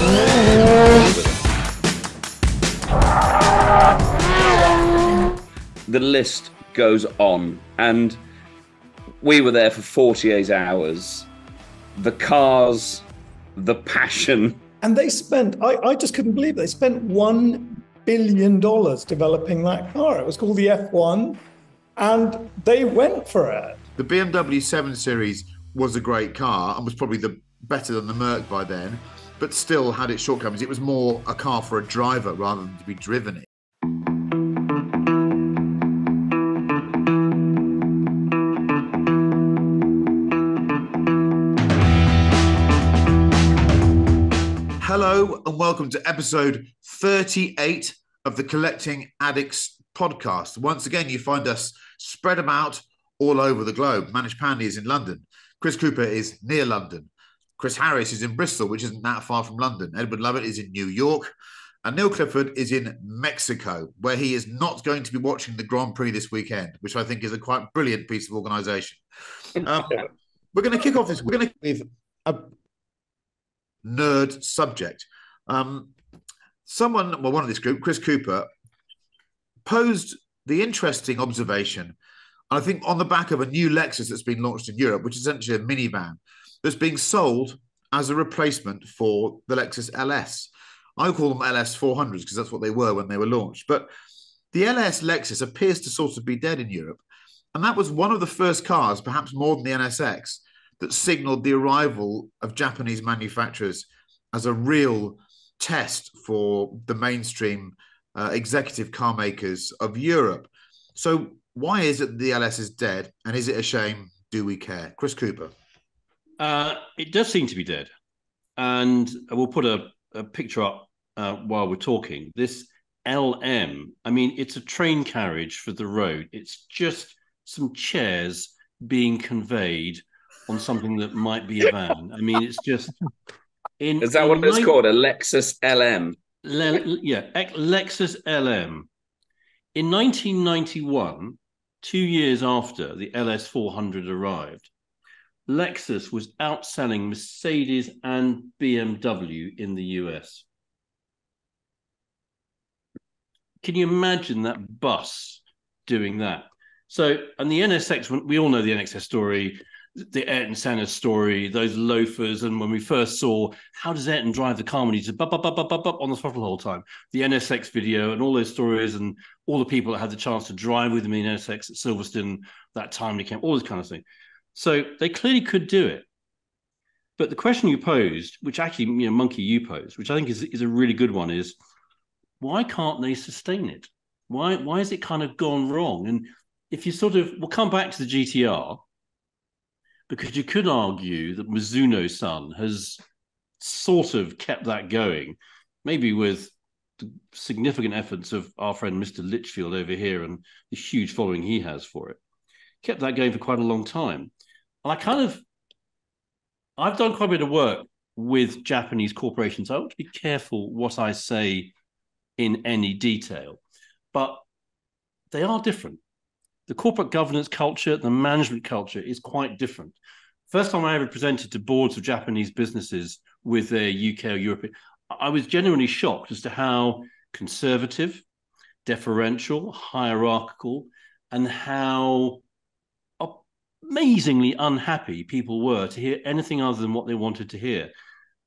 Yes. The list goes on, and we were there for 48 hours. The cars, the passion. And they spent, I, I just couldn't believe it. They spent $1 billion developing that car. It was called the F1, and they went for it. The BMW 7 Series was a great car and was probably the better than the Merc by then, but still had its shortcomings. It was more a car for a driver rather than to be driven in. Hello and welcome to episode 38 of the Collecting Addicts podcast. Once again, you find us spread about all over the globe. Manish Pandey is in London. Chris Cooper is near London. Chris Harris is in Bristol, which isn't that far from London. Edward Lovett is in New York. And Neil Clifford is in Mexico, where he is not going to be watching the Grand Prix this weekend, which I think is a quite brilliant piece of organisation. Um, we're going to kick off this. We're going to with a nerd subject. Um, someone, well, one of this group, Chris Cooper, posed the interesting observation, I think, on the back of a new Lexus that's been launched in Europe, which is essentially a minivan that's being sold as a replacement for the Lexus LS. I call them LS 400s because that's what they were when they were launched. But the LS Lexus appears to sort of be dead in Europe. And that was one of the first cars, perhaps more than the NSX, that signaled the arrival of Japanese manufacturers as a real test for the mainstream uh, executive car makers of Europe. So, why is it the LS is dead? And is it a shame? Do we care? Chris Cooper. Uh, it does seem to be dead. And we'll put a, a picture up uh, while we're talking. This LM, I mean, it's a train carriage for the road. It's just some chairs being conveyed on something that might be a van. I mean, it's just. In, Is that what it's called? A Lexus LM? Le- yeah, Lexus LM. In 1991, two years after the LS 400 arrived, Lexus was outselling Mercedes and BMW in the US. Can you imagine that bus doing that? So, and the NSX, we all know the NSX story the Ayrton Senna story, those loafers, and when we first saw how does Ayrton drive the car when he's bup, bup, bup, bup, bup, bup on the throttle the whole time, the NSX video and all those stories and all the people that had the chance to drive with him in NSX at Silverstone that time he came, all this kind of thing. So they clearly could do it. But the question you posed, which actually, you know, Monkey, you posed, which I think is, is a really good one, is why can't they sustain it? Why why has it kind of gone wrong? And if you sort of, we'll come back to the GTR, because you could argue that Mizuno-san has sort of kept that going, maybe with the significant efforts of our friend Mr. Litchfield over here and the huge following he has for it. Kept that going for quite a long time. And I kind of, I've done quite a bit of work with Japanese corporations. I want to be careful what I say in any detail, but they are different the corporate governance culture, the management culture is quite different. First time I ever presented to boards of Japanese businesses with their UK or European, I was genuinely shocked as to how conservative, deferential, hierarchical, and how amazingly unhappy people were to hear anything other than what they wanted to hear.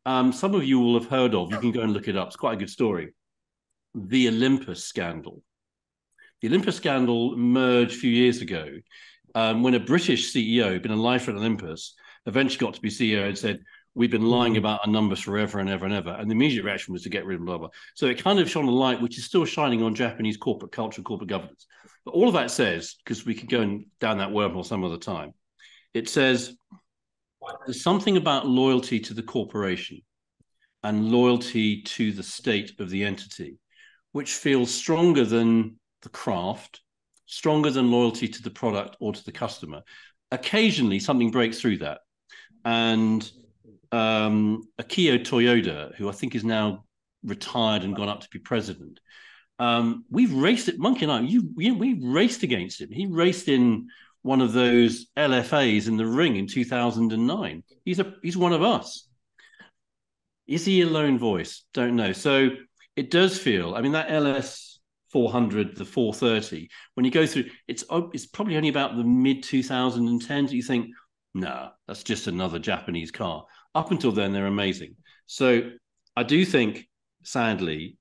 Um, some of you will have heard of, you can go and look it up, it's quite a good story. The Olympus scandal the Olympus scandal emerged a few years ago um, when a British CEO, been a lifer at Olympus, eventually got to be CEO and said, We've been lying mm. about our numbers forever and ever and ever. And the immediate reaction was to get rid of blah, blah. So it kind of shone a light, which is still shining on Japanese corporate culture, corporate governance. But all of that says, because we could go and down that wormhole some other time, it says there's something about loyalty to the corporation and loyalty to the state of the entity, which feels stronger than the craft, stronger than loyalty to the product or to the customer. Occasionally, something breaks through that. And um, Akio Toyoda, who I think is now retired and gone up to be president, um, we've raced it. Monkey and I, you, we, we raced against him. He raced in one of those LFAs in the ring in 2009. He's a he's one of us. Is he a lone voice? Don't know. So it does feel. I mean, that LS 400, the 430. When you go through, it's oh, it's probably only about the mid 2010s. that You think, no, nah, that's just another Japanese car. Up until then, they're amazing. So I do think, sadly,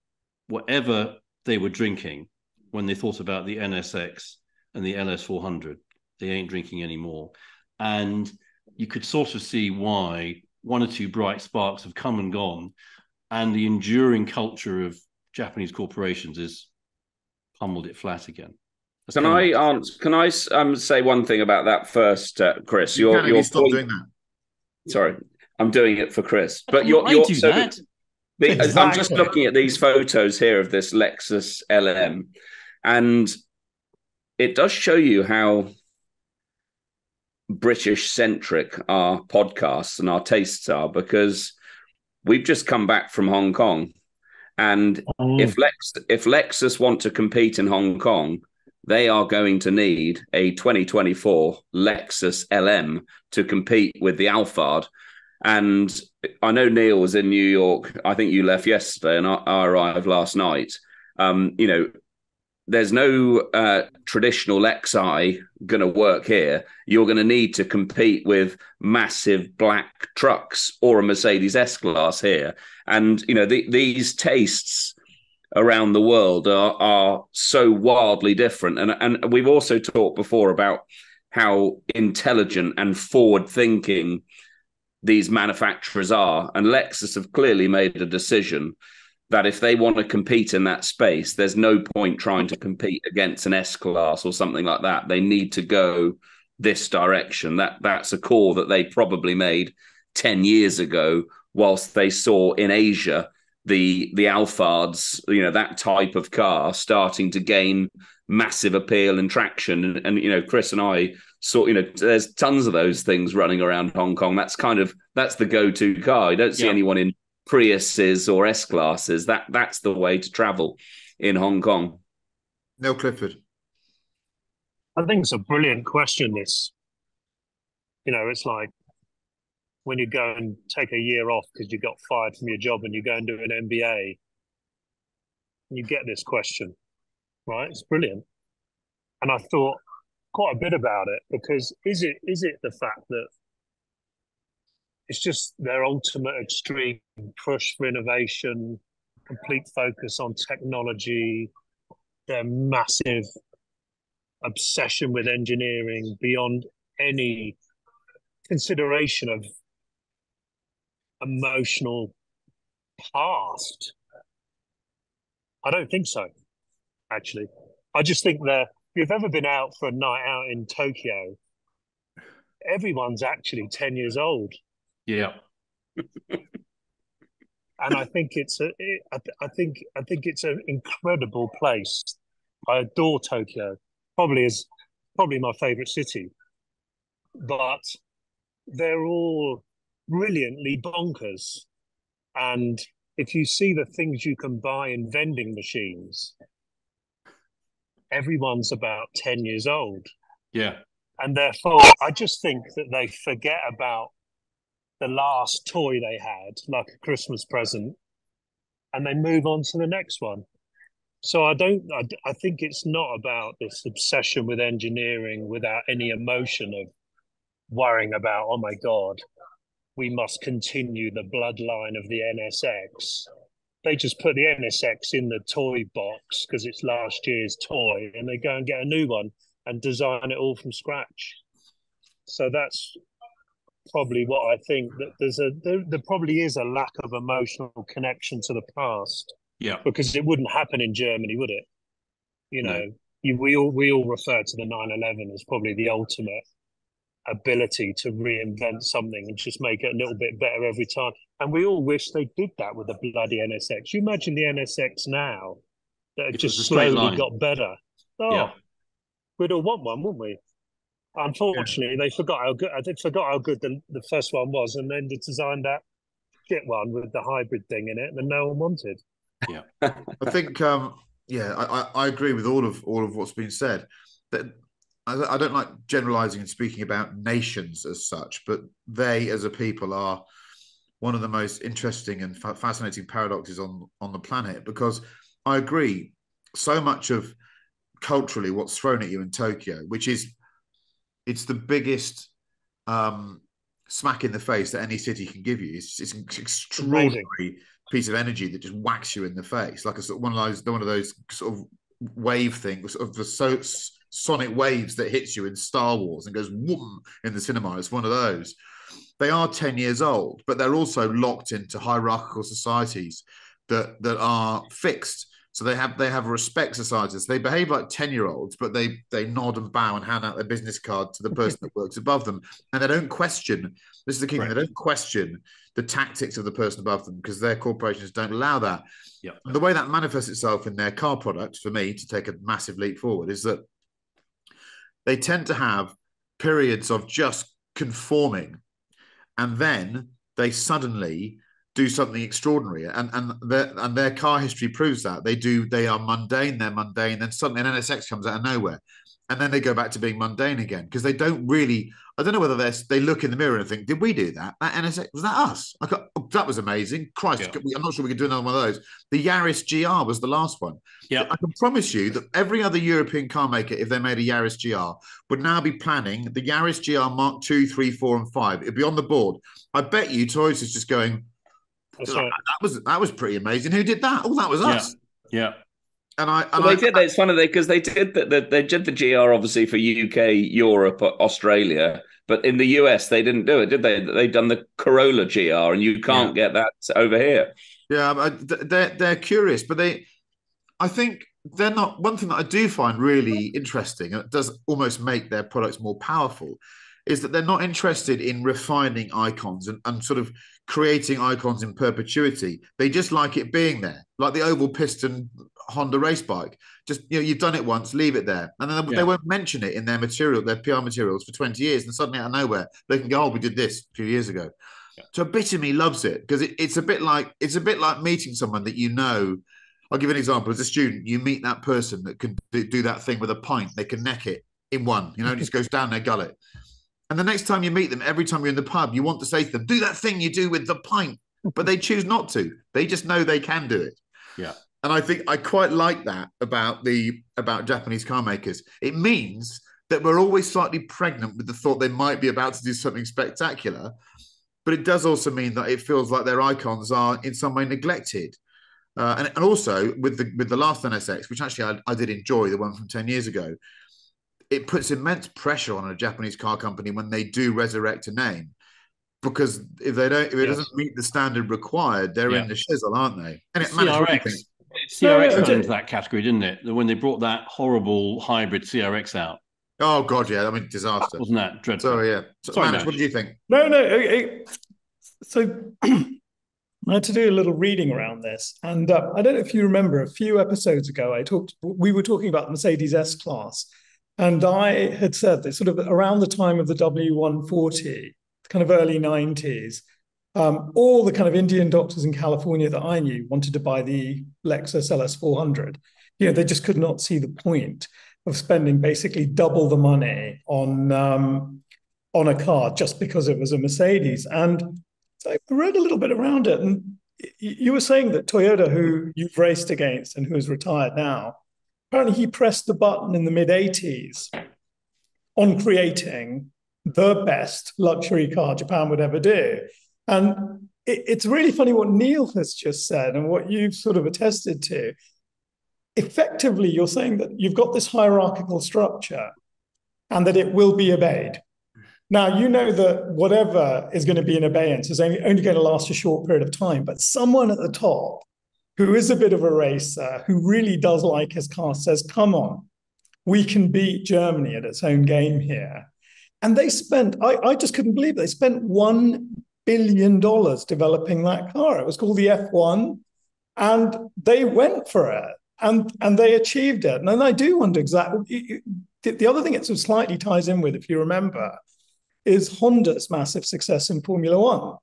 whatever they were drinking when they thought about the NSX and the LS400, they ain't drinking anymore. And you could sort of see why one or two bright sparks have come and gone, and the enduring culture of Japanese corporations is pummeled it flat again. That's can I answer, Can I um, say one thing about that first, uh, Chris? You your, your stop point... doing that. Sorry, I'm doing it for Chris. But you're, I do so that. The, exactly. I'm just looking at these photos here of this Lexus LM, and it does show you how British centric our podcasts and our tastes are because we've just come back from Hong Kong. And oh. if Lex if Lexus want to compete in Hong Kong, they are going to need a 2024 Lexus LM to compete with the Alphard. And I know Neil was in New York. I think you left yesterday, and I, I arrived last night. Um, you know, there's no uh, traditional Lexi going to work here. You're going to need to compete with massive black trucks or a Mercedes S Class here. And, you know, the, these tastes around the world are, are so wildly different. And, and we've also talked before about how intelligent and forward thinking these manufacturers are. And Lexus have clearly made a decision that if they want to compete in that space, there's no point trying to compete against an S class or something like that. They need to go this direction. That that's a call that they probably made 10 years ago, whilst they saw in Asia the the Alphards, you know, that type of car starting to gain massive appeal and traction. And, and you know, Chris and I saw, you know, there's tons of those things running around Hong Kong. That's kind of that's the go-to car. You don't see yeah. anyone in Priuses or S classes. That that's the way to travel in Hong Kong. Neil Clifford. I think it's a brilliant question. This, you know, it's like when you go and take a year off because you got fired from your job and you go and do an MBA, you get this question, right? It's brilliant. And I thought quite a bit about it because is it is it the fact that it's just their ultimate extreme push for innovation, complete focus on technology, their massive obsession with engineering beyond any consideration of emotional past. I don't think so, actually. I just think that if you've ever been out for a night out in Tokyo, everyone's actually 10 years old. Yeah. and I think it's a, it, I, I think I think it's an incredible place. I adore Tokyo. Probably is probably my favorite city, but they're all brilliantly bonkers. And if you see the things you can buy in vending machines, everyone's about ten years old. Yeah, and therefore, I just think that they forget about the last toy they had, like a Christmas present, and they move on to the next one. So I don't. I, I think it's not about this obsession with engineering without any emotion of worrying about. Oh my God, we must continue the bloodline of the NSX. They just put the NSX in the toy box because it's last year's toy, and they go and get a new one and design it all from scratch. So that's probably what I think that there's a there, there probably is a lack of emotional connection to the past. Yeah, because it wouldn't happen in Germany, would it? You know, no. you, we all we all refer to the 911 as probably the ultimate ability to reinvent something and just make it a little bit better every time. And we all wish they did that with the bloody NSX. You imagine the NSX now that it just slowly got better. Oh, yeah. we'd all want one, wouldn't we? Unfortunately, yeah. they forgot how good. They forgot how good the, the first one was, and then they designed that shit one with the hybrid thing in it that no one wanted. Yeah, I think. Um, yeah, I, I agree with all of all of what's been said. That I, I don't like generalizing and speaking about nations as such, but they as a people are one of the most interesting and fa- fascinating paradoxes on on the planet because I agree so much of culturally what's thrown at you in Tokyo, which is it's the biggest um, smack in the face that any city can give you. It's, it's an extraordinary Amazing. piece of energy that just whacks you in the face, like a sort of one of those one of those sort of wave things of the so sonic waves that hits you in Star Wars and goes whoom in the cinema. It's one of those. They are 10 years old, but they're also locked into hierarchical societies that that are fixed so they have they have respect societies. They behave like ten year olds, but they they nod and bow and hand out their business card to the person that works above them, and they don't question. This is the key right. thing: they don't question the tactics of the person above them because their corporations don't allow that. Yeah. And the way that manifests itself in their car product, for me, to take a massive leap forward, is that they tend to have periods of just conforming, and then they suddenly do something extraordinary. And and their and their car history proves that. They do they are mundane they're mundane then suddenly an nsx comes out of nowhere. And then they go back to being mundane again because they don't really i don't know whether they they look in the mirror and think did we do that? That nsx was that us? Like oh, that was amazing. Christ yeah. i'm not sure we could do another one of those. The yaris gr was the last one. Yeah. I can promise you that every other european car maker if they made a yaris gr would now be planning the yaris gr mark two three four and five. It'd be on the board. I bet you toys is just going. That was that was pretty amazing. Who did that? Oh, that was us. Yeah. yeah. And I, and well, they I, did. It's funny because they did the, they did the GR obviously for UK, Europe, Australia, but in the US they didn't do it, did they? They've done the Corolla GR, and you can't yeah. get that over here. Yeah, uh, they're they're curious, but they, I think they're not. One thing that I do find really interesting, and it does almost make their products more powerful, is that they're not interested in refining icons and, and sort of creating icons in perpetuity. They just like it being there, like the oval piston Honda race bike. Just you know, you've done it once, leave it there, and then yeah. they won't mention it in their material, their PR materials for twenty years, and suddenly out of nowhere they can go, "Oh, we did this a few years ago." Yeah. So a bit of me loves it because it, it's a bit like it's a bit like meeting someone that you know. I'll give an example. As a student, you meet that person that can do that thing with a pint. They can neck it in one. You know, it just goes down their gullet. And the next time you meet them, every time you're in the pub, you want to say to them, do that thing you do with the pint. But they choose not to. They just know they can do it. Yeah. And I think I quite like that about the about Japanese car makers. It means that we're always slightly pregnant with the thought they might be about to do something spectacular. But it does also mean that it feels like their icons are in some way neglected. Uh, and, and also with the with the last NSX, which actually I, I did enjoy, the one from 10 years ago, it puts immense pressure on a Japanese car company when they do resurrect a name. Because if they don't, if it doesn't meet the standard required, they're yeah. in the shizzle, aren't they? And it CRX, CRX fell into that category, didn't it? When they brought that horrible hybrid CRX out. Oh God, yeah, I mean disaster, wasn't that dreadful? Sorry, yeah. So, Sorry, what did you think? No, no. It, so I had to do a little reading around this, and uh, I don't know if you remember. A few episodes ago, I talked. We were talking about the Mercedes S Class, and I had said that sort of around the time of the W140, kind of early 90s, um, all the kind of Indian doctors in California that I knew wanted to buy the Lexus LS400. You know, they just could not see the point of spending basically double the money on um, on a car just because it was a Mercedes. And so I read a little bit around it, and you were saying that Toyoda, who you've raced against and who is retired now, apparently he pressed the button in the mid 80s on creating the best luxury car Japan would ever do. And it, it's really funny what Neil has just said and what you've sort of attested to. Effectively, you're saying that you've got this hierarchical structure and that it will be obeyed. Now, you know that whatever is going to be in abeyance is only, only going to last a short period of time, but someone at the top who is a bit of a racer, who really does like his car, says, Come on, we can beat Germany at its own game here. And they spent, I, I just couldn't believe it. They spent $1 billion developing that car. It was called the F1, and they went for it and, and they achieved it. And I do wonder exactly. The other thing it sort of slightly ties in with, if you remember, is Honda's massive success in Formula One.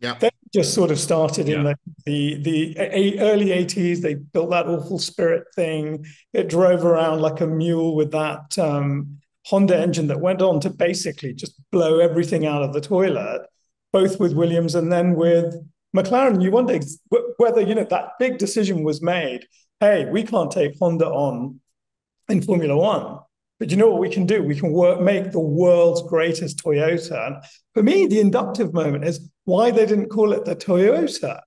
Yeah. They just sort of started yeah. in the, the, the early 80s. They built that awful spirit thing. It drove around like a mule with that um, Honda engine that went on to basically just blow everything out of the toilet, both with Williams and then with McLaren. You wonder whether you know that big decision was made. Hey, we can't take Honda on in Formula One. But you know what we can do? We can work, make the world's greatest Toyota. And for me, the inductive moment is why they didn't call it the Toyota.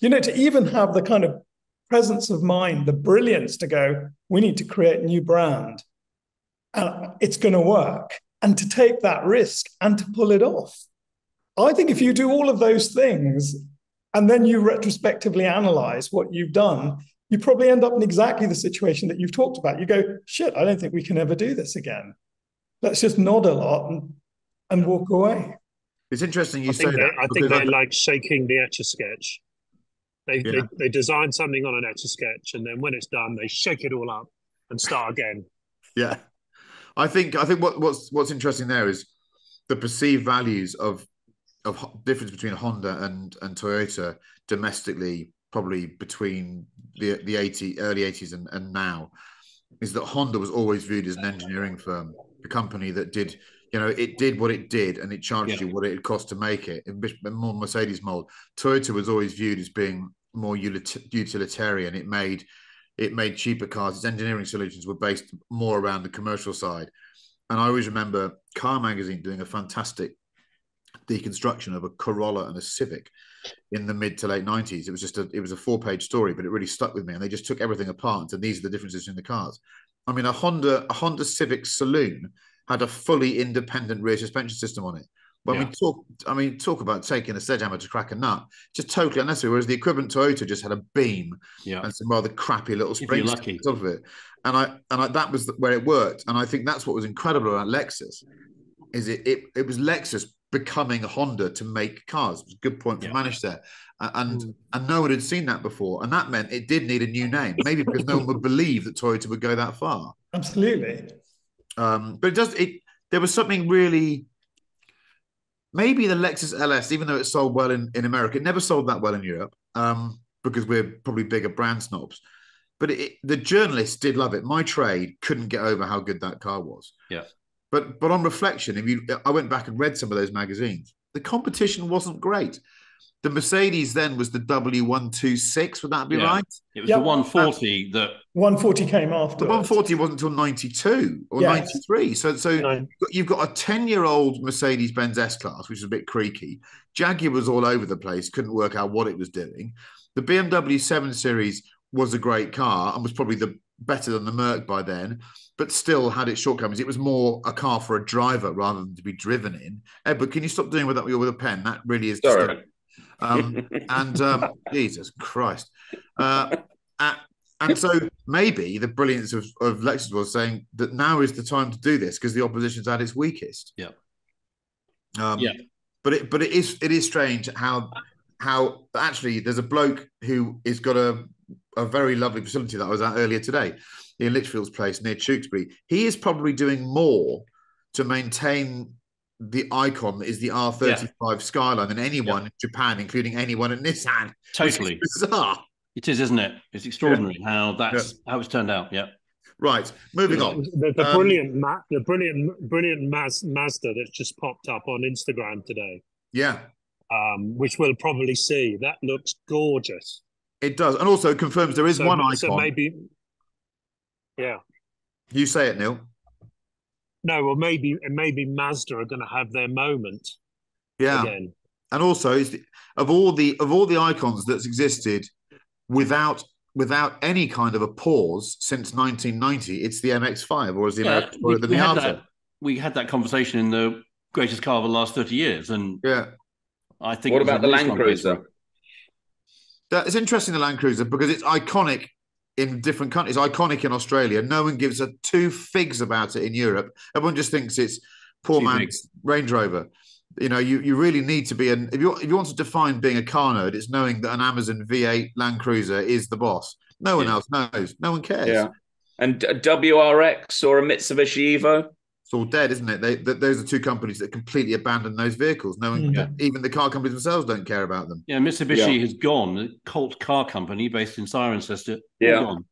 You know, to even have the kind of presence of mind, the brilliance to go, we need to create a new brand and it's going to work. And to take that risk and to pull it off. I think if you do all of those things and then you retrospectively analyze what you've done, you probably end up in exactly the situation that you've talked about. You go, shit, I don't think we can ever do this again. Let's just nod a lot and, and walk away. It's interesting you I say that. I think they're like shaking the etch a sketch. They, yeah. they they design something on an etch a sketch, and then when it's done, they shake it all up and start again. Yeah, I think I think what, what's what's interesting there is the perceived values of of difference between Honda and and Toyota domestically probably between the the 80 early 80s and, and now is that Honda was always viewed as an engineering firm, a company that did, you know, it did what it did and it charged yeah. you what it cost to make it in more Mercedes mold. Toyota was always viewed as being more utilitarian. It made it made cheaper cars. Its engineering solutions were based more around the commercial side. And I always remember Car Magazine doing a fantastic deconstruction of a Corolla and a Civic in the mid to late 90s. It was just a it was a four page story, but it really stuck with me. And they just took everything apart and these are the differences in the cars. I mean, a Honda a Honda Civic Saloon had a fully independent rear suspension system on it. When yeah. we talk, I mean, talk about taking a sledgehammer to crack a nut, just totally unnecessary. Whereas the equivalent Toyota just had a beam yeah. and some rather crappy little springs on top of it, and I and I, that was where it worked. And I think that's what was incredible about Lexus, is it it, it was Lexus becoming Honda to make cars. It was a good point for yeah. Manish there. And mm. and no one had seen that before. And that meant it did need a new name, maybe because no one would believe that Toyota would go that far. Absolutely. Um, but it does it there was something really maybe the Lexus LS, even though it sold well in, in America, it never sold that well in Europe. Um, because we're probably bigger brand snobs. But it, the journalists did love it. My trade couldn't get over how good that car was. Yeah. But but on reflection, if you, I went back and read some of those magazines. The competition wasn't great. The Mercedes then was the W126. Would that be yeah. right? It was yep. the 140 that 140 came after. The 140 wasn't until 92 or yes. 93. So so no. you've got a 10 year old Mercedes Benz S Class, which is a bit creaky. Jaguar was all over the place, couldn't work out what it was doing. The BMW 7 Series was a great car and was probably the better than the Merc by then but still had its shortcomings. It was more a car for a driver rather than to be driven in. Ed, but can you stop doing with that with a pen? That really is. Sorry. Um, and um, Jesus Christ. Uh, and so maybe the brilliance of, of Lexus was saying that now is the time to do this because the opposition's at its weakest. Yeah. Um, yeah. But it but it is it is strange how how actually there's a bloke who is got a a very lovely facility that I was at earlier today in Litchfield's place near Tewkesbury, he is probably doing more to maintain the icon is the R35 yeah. Skyline than anyone yeah. in Japan, including anyone at Nissan. Totally bizarre. It is, isn't it? It's extraordinary yeah. how that's how it's turned out. Yeah. Right, moving on. The, the um, brilliant, Ma- the brilliant, brilliant Maz- Mazda that's just popped up on Instagram today. Yeah, um, which we'll probably see. That looks gorgeous. It does, and also confirms there is so, one icon. So maybe yeah. You say it, Neil. No, well, maybe maybe Mazda are going to have their moment. Yeah. Again. And also, of all the of all the icons that's existed without without any kind of a pause since 1990, it's the MX-5 or is the yeah, or the we Miata. Had that, we had that conversation in the greatest car of the last 30 years, and yeah, I think. What about the Land Cruiser? That is interesting, the Land Cruiser, because it's iconic in different countries, iconic in Australia. No one gives a two figs about it in Europe. Everyone just thinks it's poor man's. Range Rover. You know, you, you really need to be an if you if you want to define being a car nerd, it's knowing that an Amazon V8 Land Cruiser is the boss. No one yeah. else knows. No one cares. Yeah. And a WRX or a Mitsubishi Evo. It's all dead, isn't it? They, those are two companies that completely abandoned those vehicles. No one, yeah. even the car companies themselves don't care about them. Yeah, Mitsubishi yeah. has gone. A Colt car company based in Cirencester. Yeah, all gone.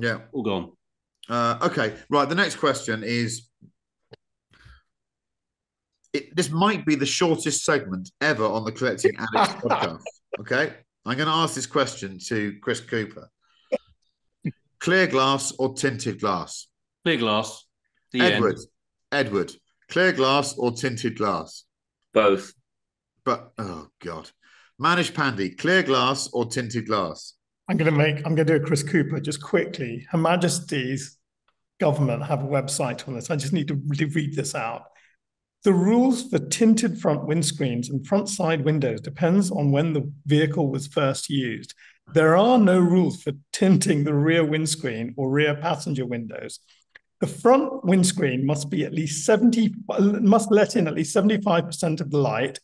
Yeah, all gone. Uh, okay, right. The next question is it, this might be the shortest segment ever on the Collecting Addicts podcast. Okay, I'm going to ask this question to Chris Cooper: Clear glass or tinted glass? Clear glass. The Edward, end. Edward, clear glass or tinted glass? Both. But oh god, Manish Pandey, clear glass or tinted glass? I'm going to make. I'm going to do a Chris Cooper just quickly. Her Majesty's government have a website on this. I just need to really read this out. The rules for tinted front windscreens and front side windows depends on when the vehicle was first used. There are no rules for tinting the rear windscreen or rear passenger windows. The front windscreen must be at least 70 must let in at least 75% of the light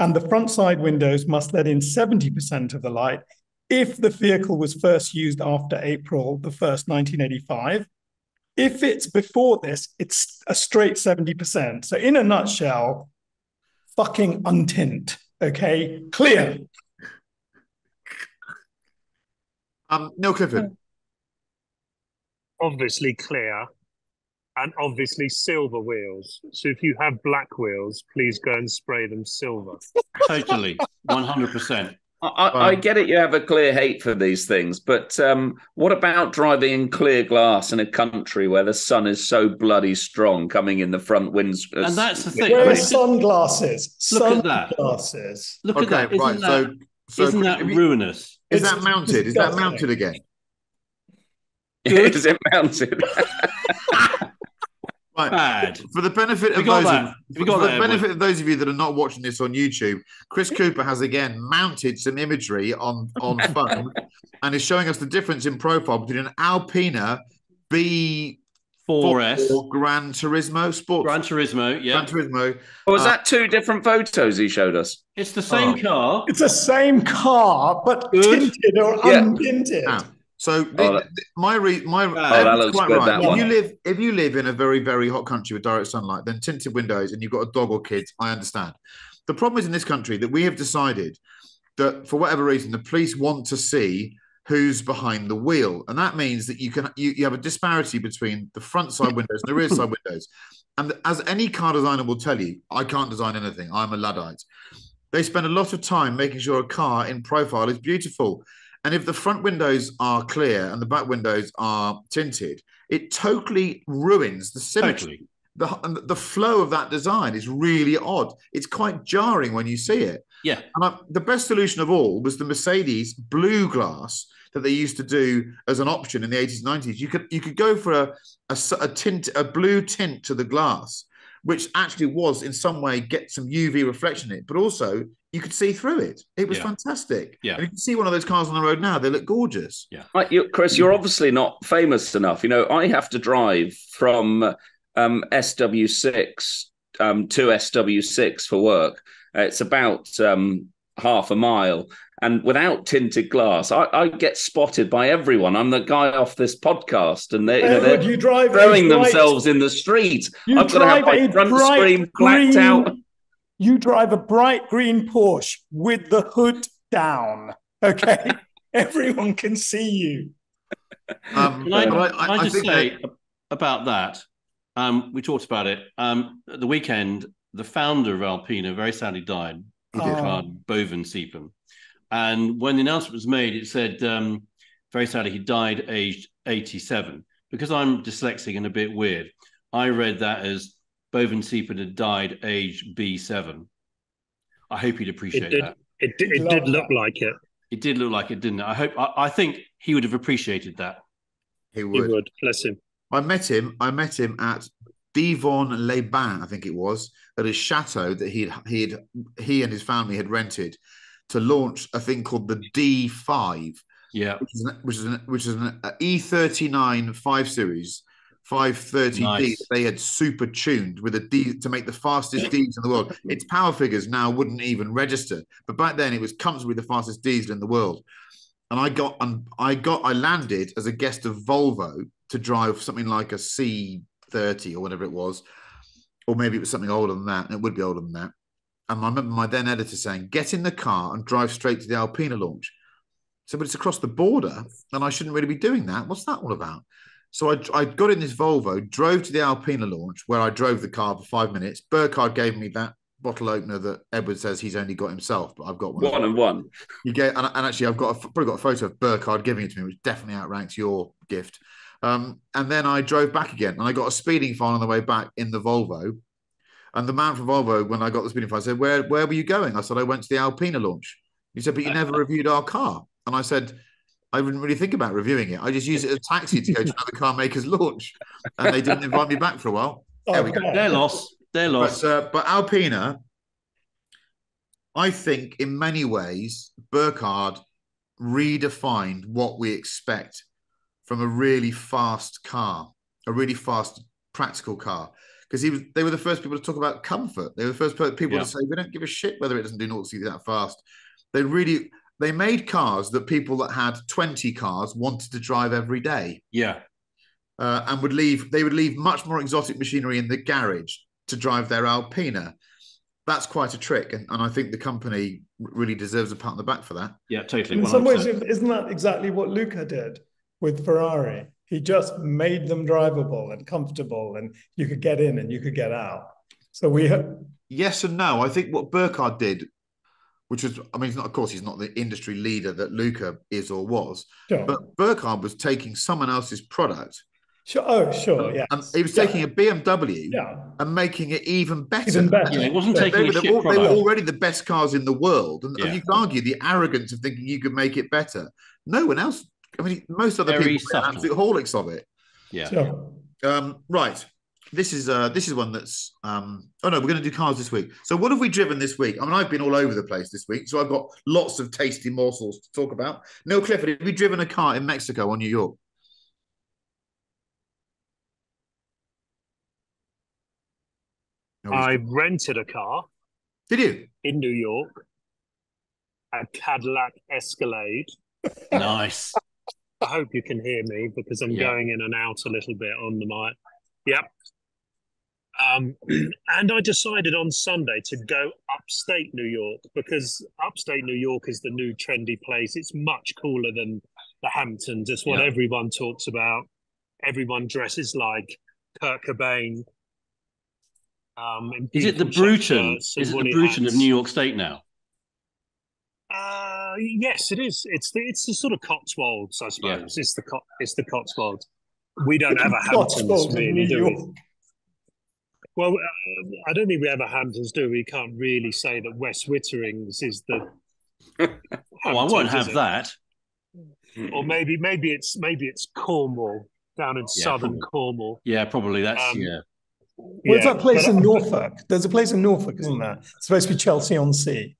and the front side windows must let in 70% of the light if the vehicle was first used after April the 1st, 1985. If it's before this, it's a straight 70%. So, in a nutshell, fucking untint, okay? Clear. Um, Neil Clifford, Obviously clear, and obviously silver wheels. So if you have black wheels, please go and spray them silver. Totally. 100%. I, I, I get it. You have a clear hate for these things, but um, what about driving in clear glass in a country where the sun is so bloody strong coming in the front winds? And that's the thing. Wear I mean, sunglasses. Look at that. Sunglasses. Look at okay, that. Isn't right. that, so, so isn't that you- ruinous? is that mounted? Is that mounted again? Good. Is it mounted? Right. Bad. For the benefit of those, that. of, We for got the that, benefit of those of you that are not watching this on YouTube, Chris Cooper has again mounted some imagery on on phone and is showing us the difference in profile between an Alpina B 4S. Gran Turismo Sport Gran Turismo. Yeah. Gran Turismo. Or was Uh, that two different photos he showed us? It's the same Oh. car. It's the same car, but Good. tinted or Yeah. untinted. Now, so the- Oh, that- the- my re, my Oh, um, that looks quite good, right. that if one. you live if you live in a very very hot country with direct sunlight, then tinted windows and you've got a dog or kids, I understand. The problem is in this country that we have decided that for whatever reason the police want to see who's behind the wheel, and that means that you can you, you have a disparity between the front side windows and the rear side windows. And as any car designer will tell you, I can't design anything. I'm a luddite. They spend a lot of time making sure a car in profile is beautiful. And if the front windows are clear and the back windows are tinted, it totally ruins the symmetry. Totally. The, and the flow of that design is really odd. It's quite jarring when you see it. Yeah. And I, the best solution of all was the Mercedes blue glass that they used to do as an option in the 80s and 90s. You could you could go for a, a, a tint, a blue tint to the glass, which actually was in some way get some UV reflection in it, but also you could see through it. It was Yeah. fantastic. Yeah. And you can see one of those cars on the road now, they look gorgeous. Like you, Chris, you're obviously not famous enough. You know, I have to drive from um, SW6 um, to SW6 for work. It's about um, half a mile. And without tinted glass, I, I get spotted by everyone. I'm the guy off this podcast, and they, you know, Edward, they're you drive a throwing bright- themselves in the street. You I've got to have my front screen blacked green- out. You drive a bright green Porsche with the hood down. Okay, everyone can see you. Um, Can I, but can I, just think say that- about that? Um, we talked about it. Um, at the weekend, the founder of Alpina very sadly died, He did. Oh. Burkard Bovensiepen And when the announcement was made, it said, um, very sadly, he died aged 87. Because I'm dyslexic and a bit weird, I read that as Boven had died aged B7. I hope you'd appreciate did. that. It, di- it did look that. like it. It did look like it, didn't it? I hope. I, I think he would have appreciated that. he He would. would. Bless him. I met him. I met him at Divonne-les-Bains, I think it was, at a chateau that he'd he'd he and his family had rented to launch a thing called the D5, Yeah. which is an, which is an, which is an E39 five series. 530D Nice. that they had super tuned with a D to make the fastest diesel in the world. Its power figures now wouldn't even register, but back then it was comfortably the fastest diesel in the world. And I got and I got I landed as a guest of Volvo to drive something like a C30 or whatever it was, or maybe it was something older than that. And it would be older than that. And I remember my then editor saying, "Get in the car and drive straight to the Alpina launch." So, but it's across the border, and I shouldn't really be doing that. What's that all about? So I, I got in this Volvo, drove to the Alpina launch where I drove the car for five minutes. Burkard gave me that bottle opener that Edward says he's only got himself, but I've got one. One and one. You get, and, and actually, I've got a, probably got a photo of Burkard giving it to me, which definitely outranks your gift. Um, and then I drove back again, and I got a speeding fine on the way back in the Volvo. And the man from Volvo, when I got the speeding fine, said, "Where where were you going?" I said, "I went to the Alpina launch." He said, "But you never reviewed our car." And I said, "I wouldn't really think about reviewing it. I just use it as a taxi to go to another car maker's launch." And they didn't invite me back for a while. There we go. Their loss. Their loss. But, uh, but Alpina, I think in many ways, Burkard redefined what we expect from a really fast car, a really fast, practical car. Because he was, they were the first people to talk about comfort. They were the first people Yeah. to say we don't give a shit whether it doesn't do 0 60 that fast. They really they made cars that people that had 20 cars wanted to drive every day yeah. uh, and would leave they would leave much more exotic machinery in the garage to drive their Alpina. That's quite a trick, and, and I think the company really deserves a pat on the back for that. Yeah, totally. In some ways, isn't that exactly what Luca did with Ferrari? He just made them drivable and comfortable, and you could get in and you could get out. So we have, Yes and no. I think what Burkard did, which was, I mean, he's not, of course, he's not the industry leader that Luca is or was, sure, but Burkard was taking someone else's product sure, oh, sure, yeah, and he was Yeah. taking a BMW yeah, and making it even better. even better. Yeah, it wasn't They, taking were a the- shit they were already the best cars in the world, and, and you can argue the arrogance of thinking you could make it better. No one else. I mean, most other Very people are subtle. absolute holics of it. Yeah. Sure. Um, right. This is uh this is one that's um oh no, we're gonna do cars this week. So what have we driven this week? I mean, I've been all over the place this week, so I've got lots of tasty morsels to talk about. Neil Clifford, have you driven a car in Mexico or New York? I rented a car Did you? in New York, a Cadillac Escalade. Nice. I hope you can hear me because I'm Yeah. going in and out a little bit on the mic. Yep. Um, and I decided on Sunday to go upstate New York because upstate New York is the new trendy place. It's much cooler than the Hamptons. It's what Yeah. everyone talks about. Everyone dresses like Kurt Cobain. Um, Is it the beautiful Bruton? Is it the woolly Bruton of. New York State now? Uh, yes, it is. It's the it's the sort of Cotswolds, I suppose. It's the it's the Cotswolds. We don't have a Hamptons, really, do we? York. Well, uh, I don't think we have a Hamptons, do we? Can't really say that West Witterings is the. Oh, I won't have it? that. Or maybe maybe it's maybe it's Cornwall down in Yeah, southern probably. Cornwall. Yeah, probably. That's Um, yeah. Where's Yeah, that place but- in Norfolk? There's a place in Norfolk, isn't there? It's supposed to be Chelsea on Sea.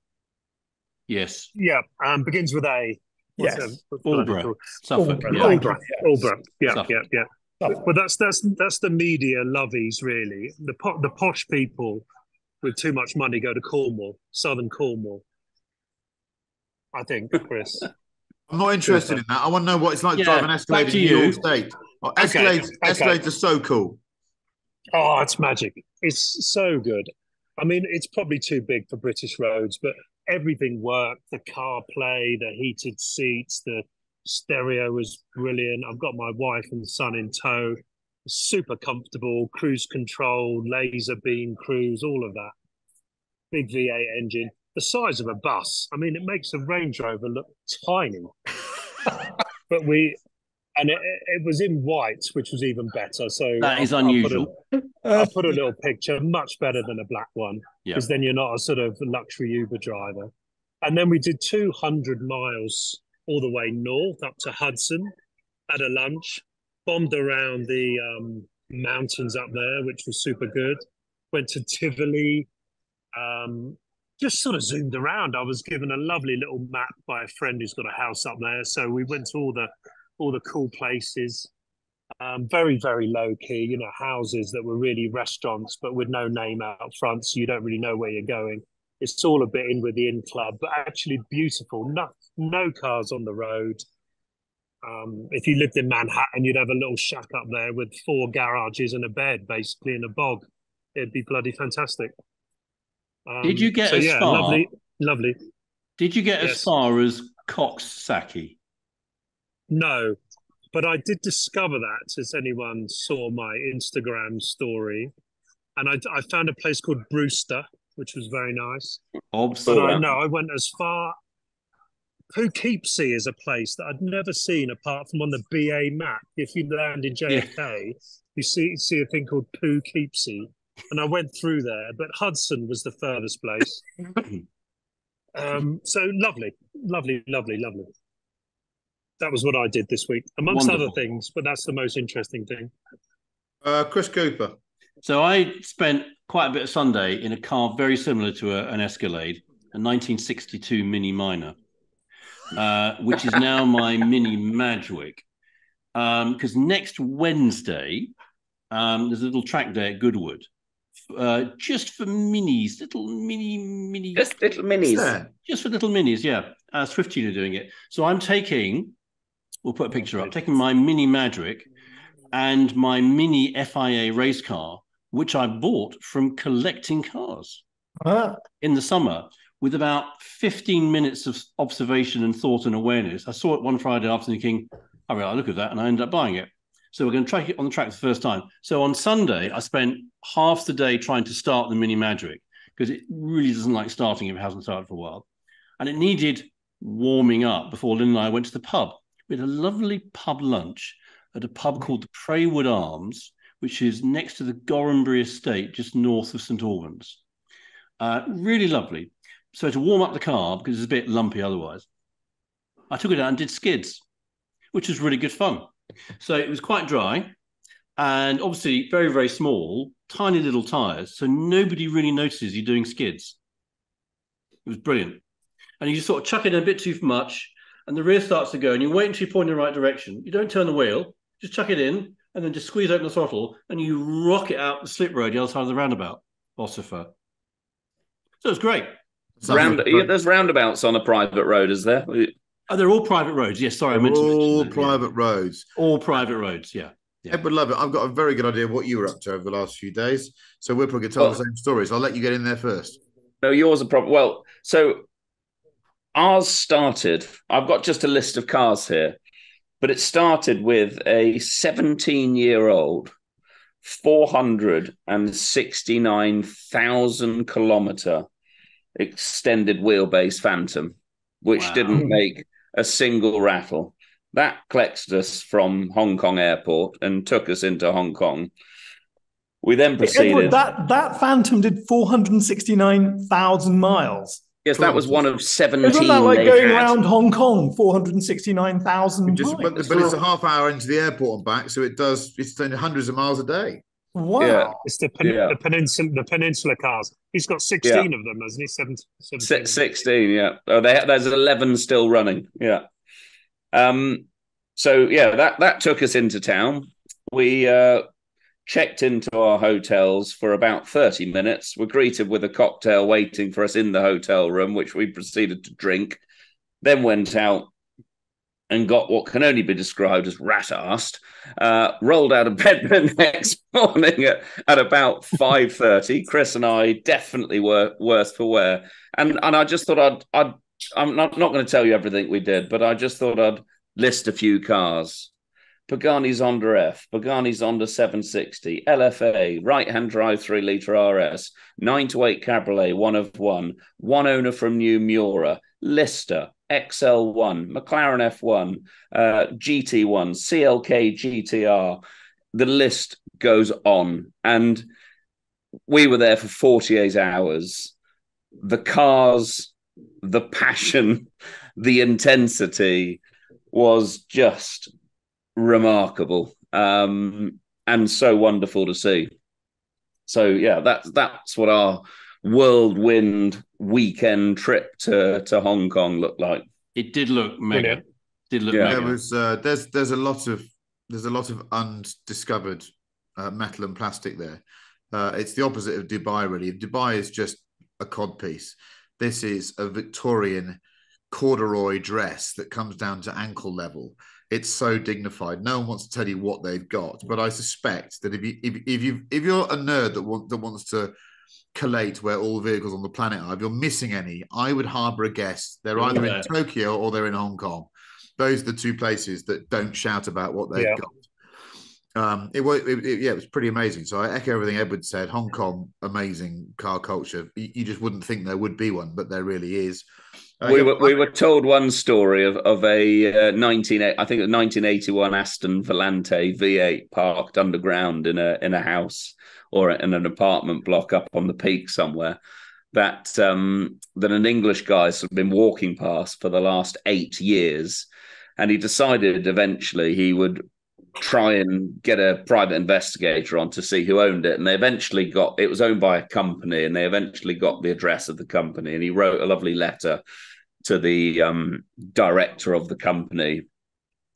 Yes. Yeah, um, begins with A. What's Yes. it- what's bloody Aldeburgh. called? Suffolk. Aldeburgh. Yeah. Aldeburgh. Yeah. Aldeburgh. Yeah, Suffolk. yeah, yeah. Suffolk. But that's that's that's the media lovies really. The po- the posh people with too much money go to Cornwall, southern Cornwall. I think, Chris. I'm not interested in that. I want to know what it's like Yeah, driving Escalade in to New you. York State. Oh, Okay, Escalades, okay. Escalades are so cool. oh, it's magic. It's so good. I mean, it's probably too big for British roads, but everything worked. The car play, the heated seats, the stereo was brilliant. I've got my wife and son in tow. Super comfortable, cruise control, laser beam cruise, all of that. Big V8 engine, the size of a bus. I mean, it makes a Range Rover look tiny. but we, and it, it was in white, which was even better. So That is I'll- I'll put a- unusual. Uh, I'll put a little picture, much better than a black one, Yeah. because then you're not a sort of luxury Uber driver. And then we did 200 miles all the way north up to Hudson, had a lunch, bombed around the um, mountains up there, which was super good. Went to Tivoli, um, just sort of zoomed around. I was given a lovely little map by a friend who's got a house up there, so we went to all the all the cool places um, very very low key you know houses that were really restaurants but with no name out front so you don't really know where you're going it's all a bit in with the in club but actually beautiful. No, no cars on the road. Um, if you lived in manhattan you'd have a little shack up there with four garages and a bed basically in a bog. It'd be bloody fantastic. Um, Did you get so as yeah far? lovely lovely. Did you get as far as Coxsackie? no but I did discover that, as anyone saw my Instagram story, and I, I found a place called Brewster, which was very nice. Obviously, But I know I went as far. Poughkeepsie is a place that I'd never seen apart from on the BA map. If you land in JFK, you see see a thing called Poughkeepsie, and I went through there. But Hudson was the furthest place. um, so lovely, lovely, lovely, lovely. That was what I did this week, amongst other things. But that's the most interesting thing. Uh, Chris Cooper. So I spent quite a bit of Sunday in a car very similar to a, an Escalade, a 1962 Mini Minor, uh, which is now my Mini Madgwick. Because next Wednesday, um, there's a little track day at Goodwood, uh, just for minis, little mini mini, Just little minis. Just for little minis. Yeah, uh, Swift are doing it. So I'm taking. We'll put a picture up. Taking my Mini Madrick and my Mini FIA race car, which I bought from collecting cars Ah, in the summer with about 15 minutes of observation and thought and awareness. I saw it one Friday afternoon thinking, all right, I'll look at that, and I ended up buying it. So we're going to track it on the track for the first time. So on Sunday, I spent half the day trying to start the Mini Magic because it really doesn't like starting if it hasn't started for a while. And it needed warming up before Lynn and I went to the pub. We had a lovely pub lunch at a pub called the Prae Wood Arms, which is next to the Gorhambury Estate, just north of St Albans. Uh, really lovely. So to warm up the car, because it's a bit lumpy otherwise, I took it out and did skids, which was really good fun. So it was quite dry and obviously very, very small, tiny little tires. So nobody really notices you're doing skids. It was brilliant. And you just sort of chuck it in a bit too much, and the rear starts to go, and you wait until you point in the right direction. You don't turn the wheel, just chuck it in, and then just squeeze open the throttle, and you rock it out the slip road the other side of the roundabout, Ossifer. So it's great. Round, yeah, there's roundabouts on a private road, is there? Oh, they're all private roads. Yes, sorry, I meant to mention all that, yeah. private roads. All private roads. Yeah. Yeah. Ed would love it. I've got a very good idea of what you were up to over the last few days. So we're probably going to tell Well- the same stories. I'll let you get in there first. No, yours are probably well. So ours started. I've got just a list of cars here, but it started with a 17 year old, 469,000 kilometer extended wheelbase Phantom, which Wow. didn't hmm. make a single rattle. That collected us from Hong Kong airport and took us into Hong Kong. We then proceeded. Edward, that that Phantom did four hundred and sixty nine thousand miles. Yes, that was one of 17. Isn't that like going had. around Hong Kong? Four hundred and sixty nine thousand Just, but, miles. but it's a half hour into the airport and back, so it does. It's doing hundreds of miles a day. Wow. Yeah. It's the pen, Yeah. the peninsula the peninsula cars. He's got sixteen of them, hasn't he? Seven, 17. 16 yeah oh, they, there's 11 still running yeah um so yeah that that took us into town we uh checked into our hotels for about 30 minutes. Were greeted with a cocktail waiting for us in the hotel room which we proceeded to drink then went out and got what can only be described as rat-assed uh, rolled out of bed the next morning at, at about 5.30 chris and i definitely were worse for wear. And and I just thought I'd I'd I'm not not going to tell you everything we did, but I just thought I'd list a few cars. Pagani Zonda F, Pagani Zonda 760, LFA, right-hand drive 3 litre RS, 9 to 8 Cabriolet, one of one, one owner from New Miura, Lister, XL1, McLaren F1, uh, GT1, CLK GTR. The list goes on. And we were there for 48 hours the cars, the passion, the intensity was just remarkable um, and so wonderful to see. So yeah, that's that's what our whirlwind weekend trip to to Hong Kong looked like. It did look mega. Brilliant. Did look Yeah. There was uh, there's there's a lot of there's a lot of undiscovered uh, metal and plastic there. Uh, it's the opposite of Dubai, really. Dubai is just a cod piece. This is a Victorian corduroy dress that comes down to ankle level. It's so dignified. No one wants to tell you what they've got, but I suspect that if you if, if you if you're a nerd that want, that wants to collate where all the vehicles on the planet are, if you're missing any, I would harbour a guess they're either Yeah. in Tokyo or they're in Hong Kong. Those are the two places that don't shout about what they've Yeah. got. Um, it was, it, it- yeah, it was pretty amazing. So I echo everything Edward said. Hong Kong, amazing car culture. You, you just wouldn't think there would be one, but there really is. We were we were told one story of of a uh, 19 I think a 1981 Aston Volante V8 parked underground in a in a house or in an apartment block up on the peak somewhere that um that an English guy has been walking past for the last 8 years. And he decided eventually he would try and get a private investigator on to see who owned it. And they eventually got it was owned by a company and they eventually got the address of the company. And he wrote a lovely letter to the um, director of the company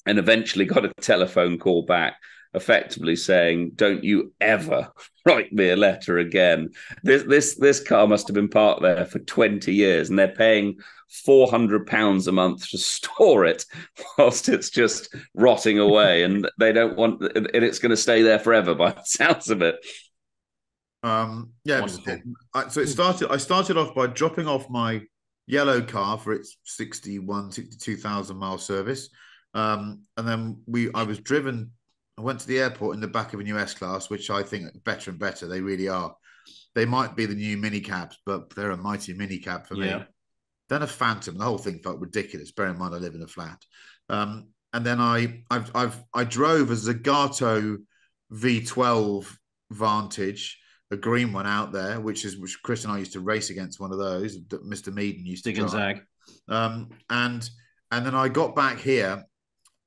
and eventually got a telephone call back effectively saying don't you ever write me a letter again this this this car must have been parked there for 20 years and they're paying 400 pounds a month to store it whilst it's just rotting away and they don't want and it's going to stay there forever by the sounds of it Um, yeah, it Wonderful. I, so it started. I started off by dropping off my yellow car for its 61, 62,000 mile service, um, and then we. I was driven. I went to the airport in the back of a new S class, which I think are better and better. They really are. They might be the new minicabs, but they're a mighty mini cab for Yeah. me. Then a Phantom. The whole thing felt ridiculous. Bear in mind, I live in a flat. Um, and then I, I've, I've, I drove a Zagato V12 Vantage, a green one out there, which is which Chris and I used to race against one of those. that Mr. Meaden used to Dig and zag. Um, and and then I got back here.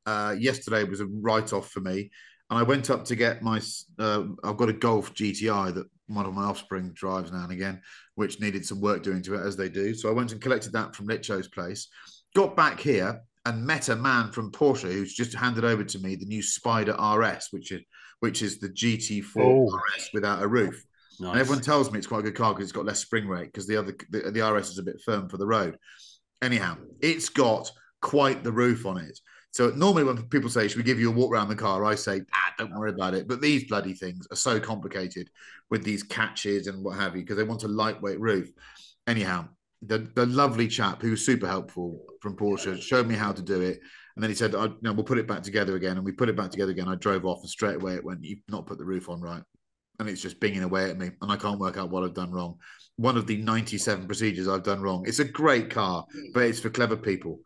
Uh, yesterday was a write off for me, and I went up to get my. Uh, I've got a Golf GTI that one of my offspring drives now and again, which needed some work doing to it as they do. So I went and collected that from Licho's place. Got back here and met a man from Porsche who's just handed over to me the new Spyder RS, which is which is the GT4 Oh. RS without a roof. Nice. And everyone tells me it's quite a good car because it's got less spring rate because the other the, the RS is a bit firm for the road. Anyhow, it's got quite the roof on it. So normally when people say, "Should we give you a walk around the car?" I say, "Ah, don't worry about it." But these bloody things are so complicated with these catches and what have you because they want a lightweight roof. Anyhow, the the lovely chap who was super helpful from Porsche showed me how to do it. And then he said, I, "No, we'll put it back together again." And we put it back together again. I drove off, and straight away it went, "You've not put the roof on right." And it's just binging away at me, and I can't work out what I've done wrong. One of the 97 procedures I've done wrong. It's a great car, but it's for clever people.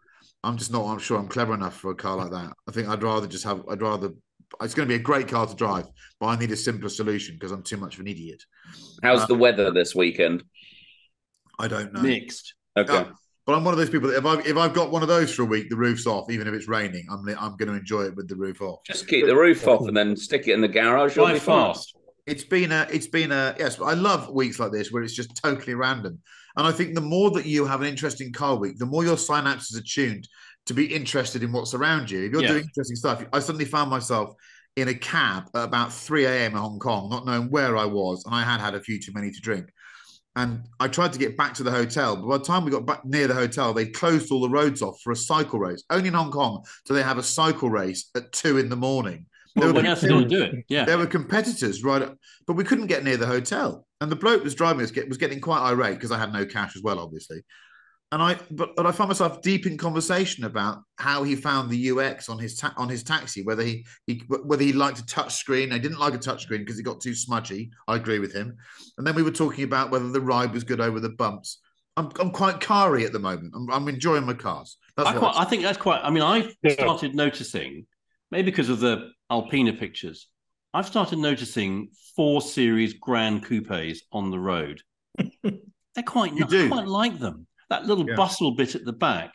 I'm just not. I'm sure I'm clever enough for a car like that. I think I'd rather just have. I'd rather. It's going to be a great car to drive, but I need a simpler solution because I'm too much of an idiot. how's Uh, the weather this weekend I don't know. Mixed. okay Yeah. But I'm one of those people that if I if I've got one of those for a week, the roof's off, even if it's raining. I'm I'm going to enjoy it with the roof off. just keep the roof off and then stick it in the garage you'll Drive be fast. It's been a it's been a yes i love weeks like this where it's just totally random. And i think the more that you have an interesting car week the more your synapses are tuned to be interested in what's around you. If you're Yeah. doing interesting stuff i suddenly found myself in a cab at about 3 a.m in hong kong not knowing where i was and i had had a few too many to drink. And i tried to get back to the hotel but by the time we got back near the hotel they closed all the roads off for a cycle race only in hong kong do they have a cycle race at 2 in the morning There Well, were else are they going to do it? Yeah. there were competitors right, up- but we couldn't get near the hotel. And the bloke was driving us get, was getting quite irate because I had no cash as well, obviously. And I, but, but I found myself deep in conversation about how he found the UX on his ta- on his taxi, whether he, he whether he liked a touch screen. I didn't like a touch screen because it got too smudgy. I agree with him. And then we were talking about whether the ride was good over the bumps. I'm, I'm quite carry at the moment. I'm, I'm enjoying my cars. That's I, quite, I'd think that's quite. I mean, I've Yeah. started noticing, maybe because of the Alpina pictures, I've started noticing four series Gran Coupes on the road. They're quite. You I quite like them. That little Yeah. bustle bit at the back,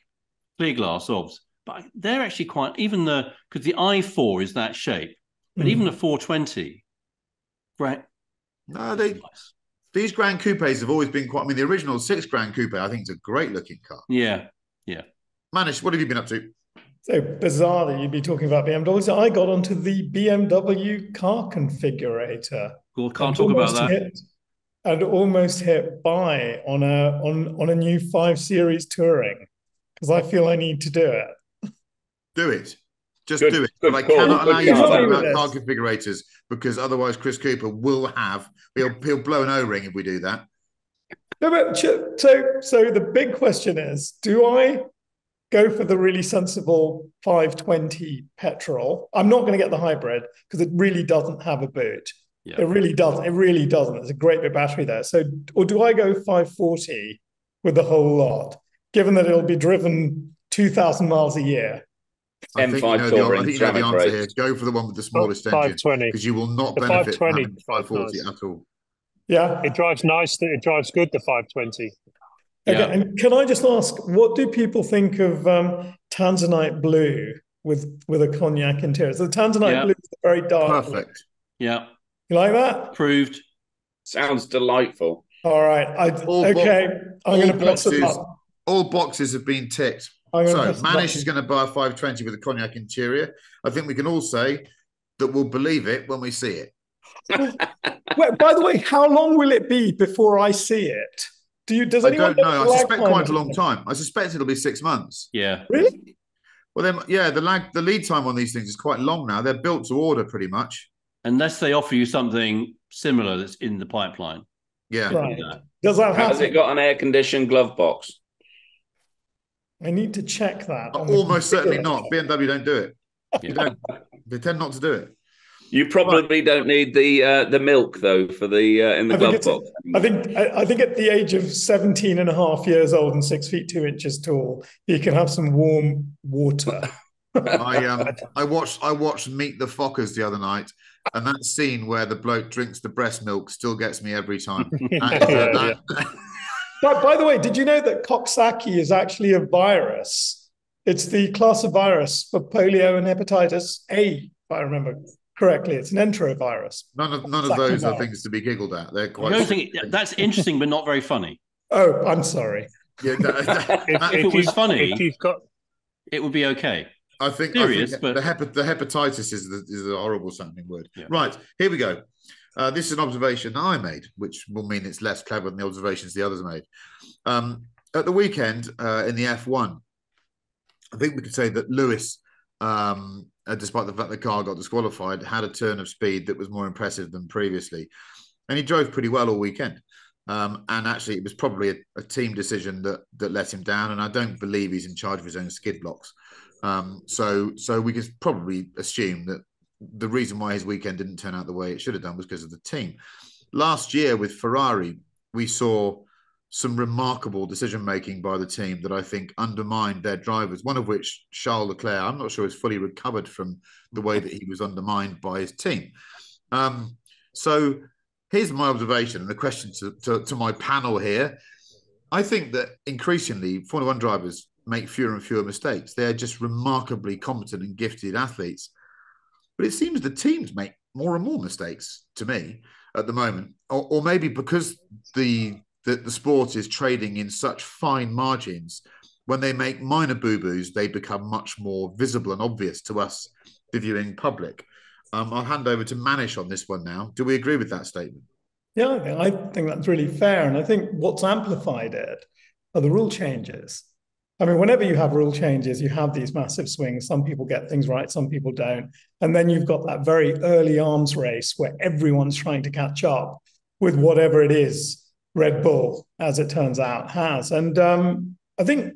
clear glass obs, but they're actually quite. Even the because the i4 is that shape, but Mm. even the 420, right? No, they Nice. these Gran Coupes have always been quite. I mean, the original six Gran Coupe, I think, is a great looking car. Yeah, yeah, Manish, what have you been up to? So bizarre that you'd be talking about BMWs. I got onto the BMW car configurator. well, can't and talk about almost that. Hit, and almost hit buy on a on on a new five series touring because I feel I need to do it. Do it. Just Good- do it. good But I call. cannot Good allow you to talk Happy with about car configurators because otherwise Chris Cooper will have he'll he'll blow an O-ring if we do that. No, but so so the big question is: Do I go for the really sensible 520 petrol. I'm not going to get the hybrid because it really doesn't have a boot. Yeah. It really doesn't. It really doesn't. There's a great big battery there. So, or do I go 540 with the whole lot, given that it'll be driven 2,000 miles a year? I think you know the, I think you know the answer race. here. Go for the one with the smallest oh, engine 520. because you will not The benefit from 520 540 nice. at all. Yeah. It drives nice. It drives good. The 520. Okay. Yeah. And can I just ask, what do people think of um, Tanzanite blue with with a cognac interior? So the Tanzanite Yeah. blue is very dark. Perfect. Yeah, You like that? approved. Sounds delightful. All right. I, All bo- okay. I'm all going to press the boxes. button. All boxes have been ticked. I'm gonna So Manish is going to buy a 520 with a cognac interior. I think we can all say that we'll believe it when we see it. Wait, by the way, how long will it be before I see it? Do you? Does I anyone don't know. I suspect quite a long time. I suspect it'll be six months. Yeah, Really? Well, then, yeah, the lag, the lead time on these things is quite long now. They're built to order pretty much. unless they offer you something similar that's in the pipeline. Yeah. Right. Does that Has happen? it got an air conditioned glove box? I need to check that. Almost certainly not. BMW don't do it. Yeah. They don't. They tend not to do it. You probably don't need the uh, the milk though for the uh, in the I glove box. I think I, I think at the age of 17 and a half years old and six feet two inches tall, you can have some warm water. I um I watched I watched Meet the Fockers the other night, and that scene where the bloke drinks the breast milk still gets me every time. And, uh, Yeah, that- But by the way, did you know that Coxsackie is actually a virus? It's the class of virus for polio and hepatitis A, if I remember correctly. It's an enterovirus. none of none of those are things to be giggled at. They're I quite. don't think that's interesting, but not very funny. Oh, I'm sorry. Yeah, that- that- If, that- If it was funny- if you've got It would be okay. I think, Serious, I think but- the, hepa- the hepatitis is the, is a horrible sounding word. Yeah. Right, here we go. Uh, this is an observation I made, which will mean it's less clever than the observations the others made. Um, at the weekend uh, in the F1, I think we could say that Lewis, um, uh, despite the fact the car got disqualified, had a turn of speed that was more impressive than previously. And he drove pretty well all weekend. Um, and actually, it was probably a, a team decision that that let him down. And I don't believe he's in charge of his own skid blocks. Um, so, so we could probably assume that the reason why his weekend didn't turn out the way it should have done was because of the team. Last year with Ferrari, we saw some remarkable decision making by the team that I think undermined their drivers. One of which, Charles Leclerc, I'm not sure is fully recovered from the way that he was undermined by his team. Um, so here's my observation and the question to, to, to my panel here. I think that increasingly Formula One drivers make fewer and fewer mistakes. They're just remarkably competent and gifted athletes. But it seems the teams make more and more mistakes to me at the moment, or, or maybe because the, the the sport is trading in such fine margins. When they make minor boo boos, they become much more visible and obvious to us, the viewing public. Um, I'll hand over to Manish on this one now. Do we agree with that statement? Yeah, I think that's really fair. And I think what's amplified it are the rule changes. I mean, whenever you have rule changes, you have these massive swings. Some people get things right, some people don't. And then you've got that very early arms race where everyone's trying to catch up with whatever it is Red Bull, as it turns out, has. And um, I think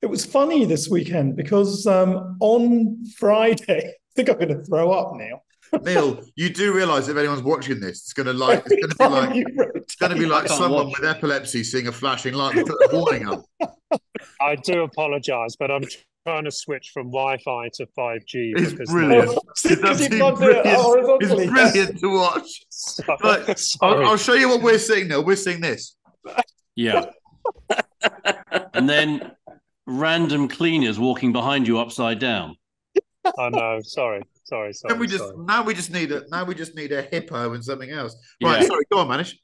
it was funny this weekend because um, on Friday, I think I'm going to throw up, Neil. Neil, you do realise if anyone's watching this, it's going to like it's going to be like it's going to be like someone with epilepsy seeing a flashing light and put a warning up. I do apologise, but I'm trying to switch from Wi-Fi to 5G. It's because brilliant. Because It's you absolutely can't do it brilliant. It's brilliant to watch. Sorry. Right, I'll, I'll show you what we're seeing now. We're seeing this. Yeah. and then random cleaners walking behind you upside down. I know. Sorry. Sorry. Sorry. Then we just sorry. now we just need a now we just need a hippo and something else. Right, Yeah. sorry, go on, Manish.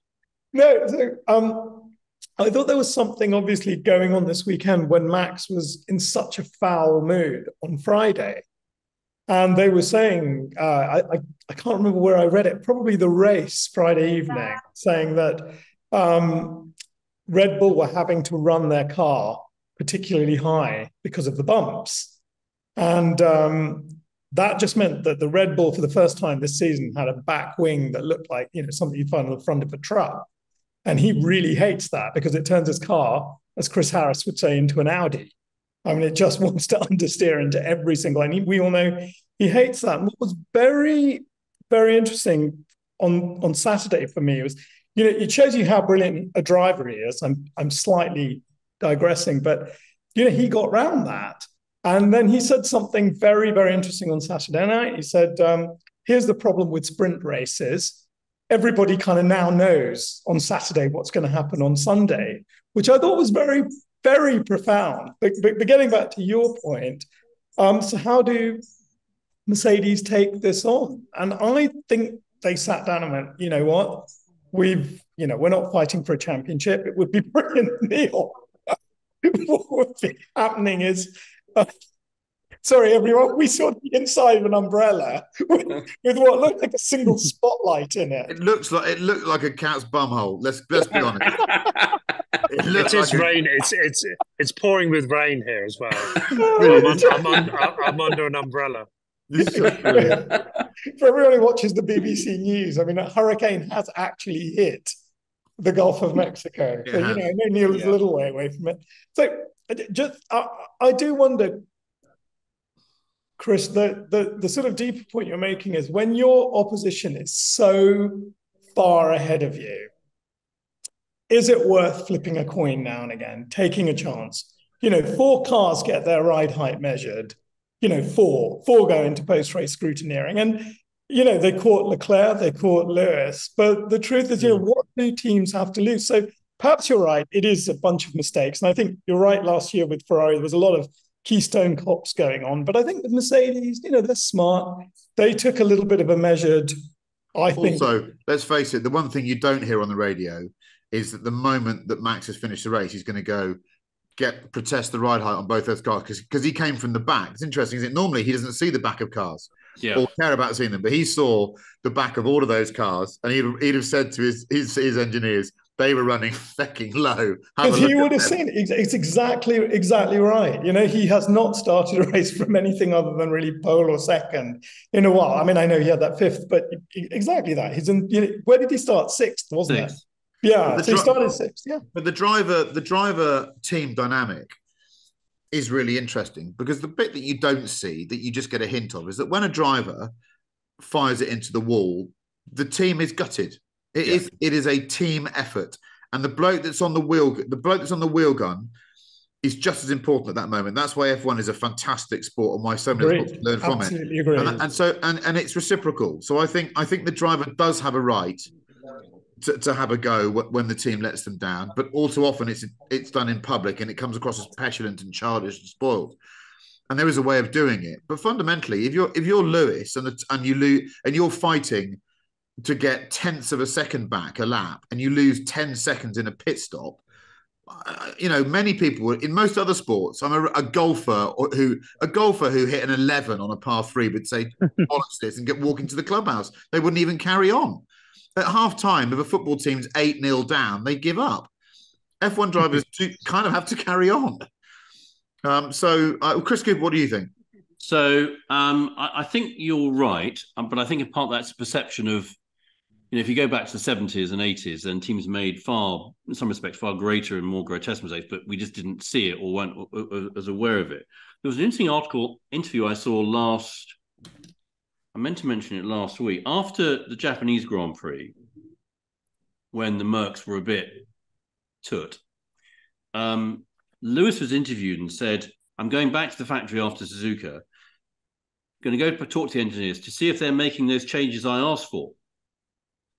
No, so, um, I thought there was something obviously going on this weekend when Max was in such a foul mood on Friday. And they were saying, uh, I, I, I can't remember where I read it, probably the race Friday evening, saying that um, Red Bull were having to run their car particularly high because of the bumps. And um, that just meant that the Red Bull, for the first time this season, had a back wing that looked like you know something you'd find on the front of a truck. And he really hates that because it turns his car, as Chris Harris would say, into an Audi. I mean, it just wants to understeer into every single. And we all know he hates that. what was very, very interesting on on Saturday for me was, you know, it shows you how brilliant a driver he is. I'm I'm slightly digressing, but you know, he got round that. And then he said something very, very interesting on Saturday night. He said, um, here's the problem with sprint races. Everybody kind of now knows on Saturday what's going to happen on Sunday, which I thought was very, very profound. But, but, but getting back to your point, um, so how do Mercedes take this on? And I think they sat down and went, you know what? We've, you know, we're not fighting for a championship. It would be brilliant, Neil. what would be happening is uh, sorry everyone we saw the inside of an umbrella with, with, what looked like a single spotlight in it. It looks like it looked like a cat's bumhole. Let's let's be honest. It, it is like rain. A... it's it's it's pouring with rain here as well. I'm, under, I'm, under, I'm under an umbrella. For everyone who watches the BBC News, I mean, a hurricane has actually hit the Gulf of Mexico. so, you know, Neil is yeah. a little way away from it. So, just I, I do wonder, Chris, the, the the sort of deeper point you're making is when your opposition is so far ahead of you, is it worth flipping a coin now and again, taking a chance? You know, four cars get their ride height measured. You know, four four go into post race scrutineering, and you know they caught Leclerc, they caught Lewis. But the truth is, you know, hmm. what do teams have to lose? So perhaps you're right. It is a bunch of mistakes. And I think you're right. Last year with Ferrari, there was a lot of keystone cops going on. But I think with Mercedes, you know, they're smart. They took a little bit of a measured, I think. Also, let's face it, the one thing you don't hear on the radio is that the moment that Max has finished the race, he's going to go get protest the ride height on both those cars because he came from the back. It's interesting, is it? Normally he doesn't see the back of cars yeah. or care about seeing them, but he saw the back of all of those cars and he'd, he'd have said to his, his, his engineers, they were running fucking low. Because he would have them. seen it. It's exactly exactly right. You know, he has not started a race from anything other than really pole or second in a while. I mean, I know he had that fifth, but exactly that. He's in. You know, where did he start? Sixth, wasn't sixth. it? Yeah, so dri- he started sixth. Yeah, but the driver, the driver team dynamic is really interesting because the bit that you don't see that you just get a hint of is that when a driver fires it into the wall, the team is gutted it yeah. is. It is a team effort, and the bloke that's on the wheel, the bloke that's on the wheel gun, is just as important at that moment. That's why F1 is a fantastic sport, and why so many people learn from Absolutely it. And, and so, and and it's reciprocal. So I think I think the driver does have a right to, to have a go when the team lets them down, but all too often it's it's done in public and it comes across as petulant and childish and spoiled. And there is a way of doing it, but fundamentally, if you're if you're Lewis and the, and you lose and you're fighting to get tenths of a second back a lap and you lose 10 seconds in a pit stop uh, you know many people in most other sports i'm a, a, golfer who a golfer who hit an 11 on a par 3 would say bollocks this and get walking to the clubhouse. They wouldn't even carry on. At half time if a football team's 8 nil down they give up. F1 drivers do kind of have to carry on. Um, so uh, chris Cooper, what do you think? So um, I, I, think you're right, um, but I think in part that's a perception of you know, if you go back to the 70s and 80s, then teams made far, in some respects, far greater and more grotesque mistakes, but we just didn't see it or weren't as aware of it. There was an interesting article interview I saw last. I meant to mention it last week after the Japanese Grand Prix, when the Mercs were a bit toot. Um, Lewis was interviewed and said, "I'm going back to the factory after Suzuka. Going to go talk to the engineers to see if they're making those changes I asked for."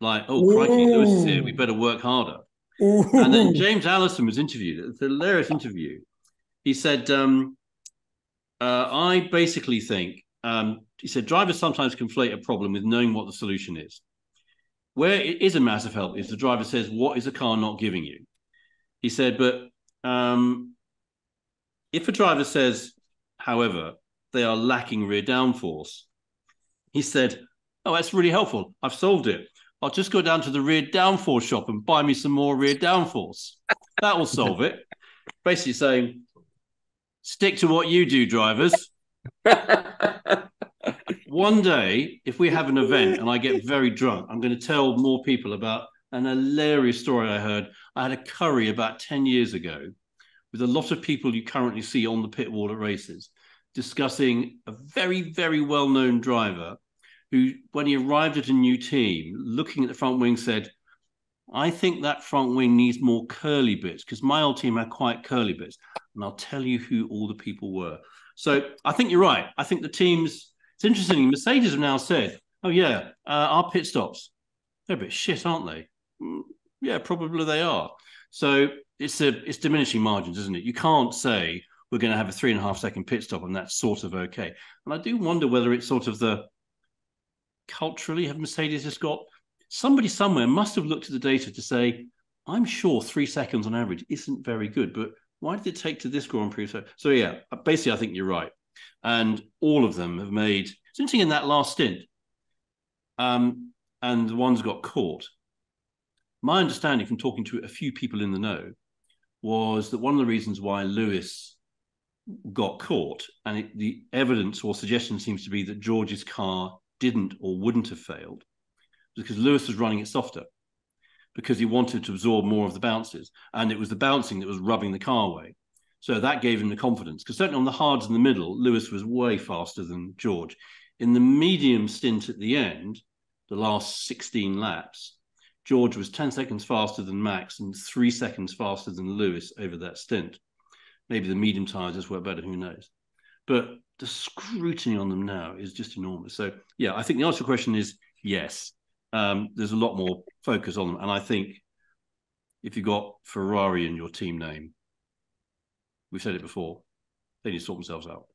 Like, oh, crikey, Lewis is here. We better work harder. Ooh. And then James Allison was interviewed. It's a hilarious interview. He said, um, uh, I basically think, um, he said, drivers sometimes conflate a problem with knowing what the solution is. Where it is a massive help is the driver says, What is the car not giving you? He said, But um, if a driver says, however, they are lacking rear downforce, he said, Oh, that's really helpful. I've solved it. I'll just go down to the rear downforce shop and buy me some more rear downforce. That will solve it. Basically saying, stick to what you do, drivers. One day, if we have an event and I get very drunk, I'm going to tell more people about an hilarious story I heard. I had a curry about 10 years ago with a lot of people you currently see on the pit wall at races, discussing a very, very well known driver who, when he arrived at a new team, looking at the front wing, said, I think that front wing needs more curly bits because my old team had quite curly bits. And I'll tell you who all the people were. So I think you're right. I think the teams, it's interesting. Mercedes have now said, oh, yeah, uh, our pit stops, they're a bit shit, aren't they? Mm, yeah, probably they are. So it's a it's diminishing margins, isn't it? You can't say we're going to have a three and a half second pit stop and that's sort of okay. And I do wonder whether it's sort of the culturally have Mercedes just got somebody somewhere must have looked at the data to say, I'm sure three seconds on average isn't very good, but why did it take to this Grand Prix? So, so yeah, basically, I think you're right. And all of them have made, it's interesting in that last stint, um, and the ones got caught. My understanding from talking to a few people in the know was that one of the reasons why Lewis got caught, and it, the evidence or suggestion seems to be that George's car didn't or wouldn't have failed, because Lewis was running it softer because he wanted to absorb more of the bounces. And it was the bouncing that was rubbing the car away. So that gave him the confidence. Because certainly on the hards in the middle, Lewis was way faster than George. In the medium stint at the end, the last 16 laps, George was 10 seconds faster than Max and three seconds faster than Lewis over that stint. Maybe the medium tires just work better, who knows? But the scrutiny on them now is just enormous. So, yeah, I think the answer to the question is yes. Um, there's a lot more focus on them. And I think if you've got Ferrari in your team name, we've said it before, they need to sort themselves out.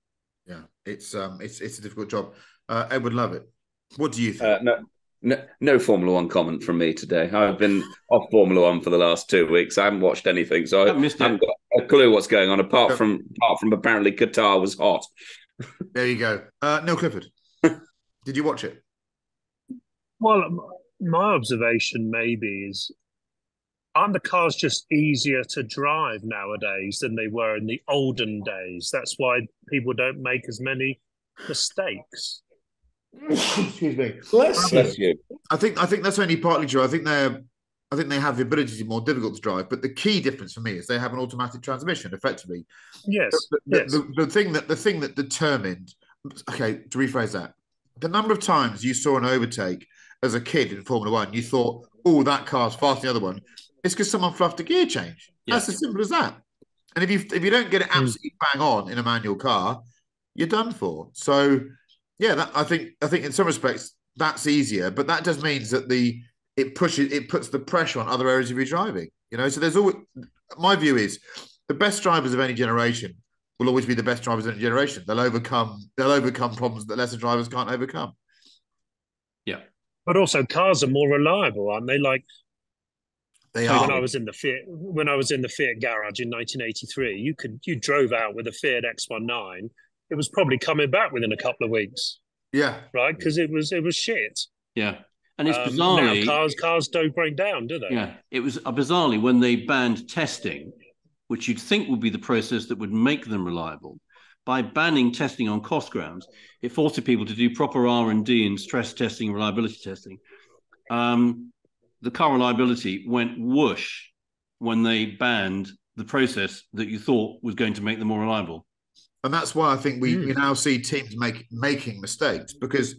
Yeah, it's um, it's it's a difficult job. Uh, Edward Lovett, what do you think? Uh, no, no, no Formula One comment from me today. I've been off Formula One for the last two weeks. I haven't watched anything, so I, I haven't got a clue what's going on. Apart from apart from apparently Qatar was hot. there you go. Uh, Neil Clifford, did you watch it? Well, my observation maybe is aren't the cars just easier to drive nowadays than they were in the olden days? That's why people don't make as many mistakes. Excuse me. Bless, Bless you. I think I think that's only partly true. I think they're I think they have the ability to be more difficult to drive, but the key difference for me is they have an automatic transmission. Effectively, yes. The, the, yes. The, the, thing that the thing that determined. Okay, to rephrase that, the number of times you saw an overtake as a kid in Formula One, you thought, "Oh, that car's faster than the other one." It's because someone fluffed a gear change. Yeah. That's as simple as that. And if you if you don't get it hmm. absolutely mm. bang on in a manual car, you're done for. So yeah, that, I think I think in some respects that's easier, but that just means that the it pushes it puts the pressure on other areas of your driving. You know, so there's always my view is the best drivers of any generation will always be the best drivers of any generation. They'll overcome they'll overcome problems that lesser drivers can't overcome. Yeah. But also cars are more reliable, aren't they? Like they are. When I was in the Fiat, when I was in the Fiat garage in 1983, you could you drove out with a Fiat X19. It was probably coming back within a couple of weeks. Yeah, right, because it was it was shit. Yeah, and it's um, bizarrely cars cars don't break down, do they? Yeah, it was uh, bizarrely when they banned testing, which you'd think would be the process that would make them reliable. By banning testing on cost grounds, it forced people to do proper R and D and stress testing, reliability testing. Um, the car reliability went whoosh when they banned the process that you thought was going to make them more reliable. And that's why I think we, mm. we now see teams make making mistakes because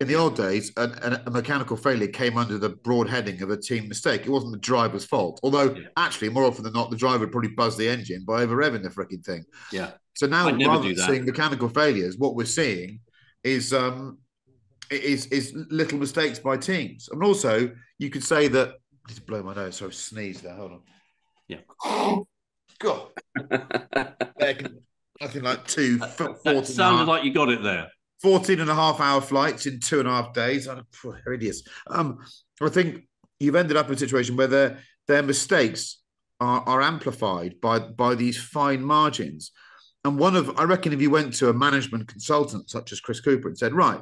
in the old days, a, a, mechanical failure came under the broad heading of a team mistake. It wasn't the driver's fault. Although, yeah. actually, more often than not, the driver would probably buzz the engine by over revving the freaking thing. Yeah. So now, rather than seeing mechanical failures, what we're seeing is um, is is little mistakes by teams. And also, you could say that. I need to blow my nose. Sorry, sneeze there. Hold on. Yeah. God. Nothing like two. That, that sounded like you got it there. 14 and a half hour flights in two and a half days. Hideous. Um, I think you've ended up in a situation where their their mistakes are, are amplified by by these fine margins. And one of I reckon if you went to a management consultant such as Chris Cooper and said, right,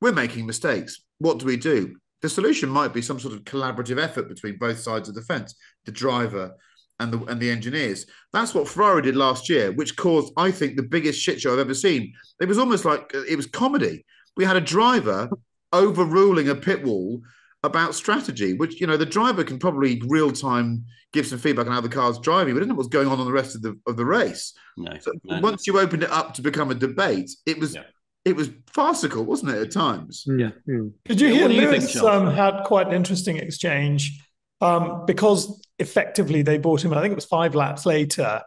we're making mistakes. What do we do? The solution might be some sort of collaborative effort between both sides of the fence, the driver and the and the engineers. That's what Ferrari did last year, which caused, I think, the biggest shit show I've ever seen. It was almost like uh, it was comedy. We had a driver overruling a pit wall about strategy, which you know the driver can probably real time give some feedback on how the car's driving, but didn't know what's going on on the rest of the of the race. No, So no. once you opened it up to become a debate, it was Yeah. it was farcical, wasn't it? At times. Mm, Yeah. mm. Did you Yeah, hear what do you think, Lewis um, had quite an interesting exchange um, because effectively they bought him, I think it was five laps later.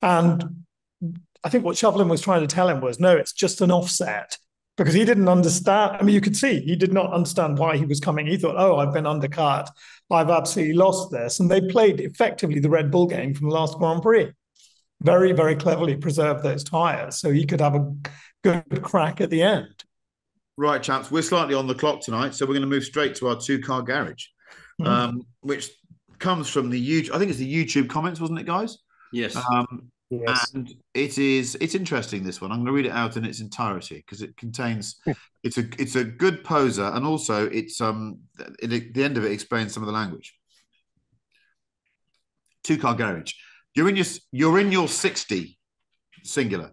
And I think what Shovlin was trying to tell him was no, it's just an offset because he didn't understand. I mean, you could see he did not understand why he was coming. He thought, oh, I've been undercut. I've absolutely lost this. And they played effectively the Red Bull game from the last Grand Prix. Very, very cleverly preserved those tyres so he could have a good crack at the end. Right, chaps, we're slightly on the clock tonight, so we're going to move straight to our two car garage, Mhm. um, which comes from the huge. I think it's the YouTube comments, wasn't it, guys? yes. Um, Yes. and it is it's interesting this one i'm going to read it out in its entirety because it contains it's a it's a good poser and also it's um it, at the end of it explains some of the language two car garage you're in your you're in your 60 singular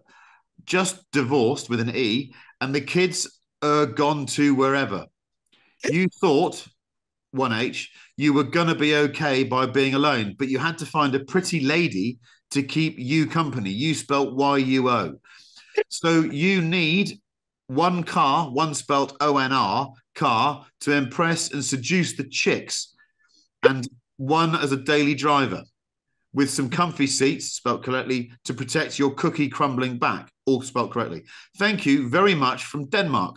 just divorced with an e and the kids are gone to wherever you thought 1h you were going to be okay by being alone but you had to find a pretty lady to keep you company. You spelt Y U O. So you need one car, one spelt O N R, car to impress and seduce the chicks, and one as a daily driver with some comfy seats, spelt correctly, to protect your cookie crumbling back, all spelt correctly. Thank you very much from Denmark.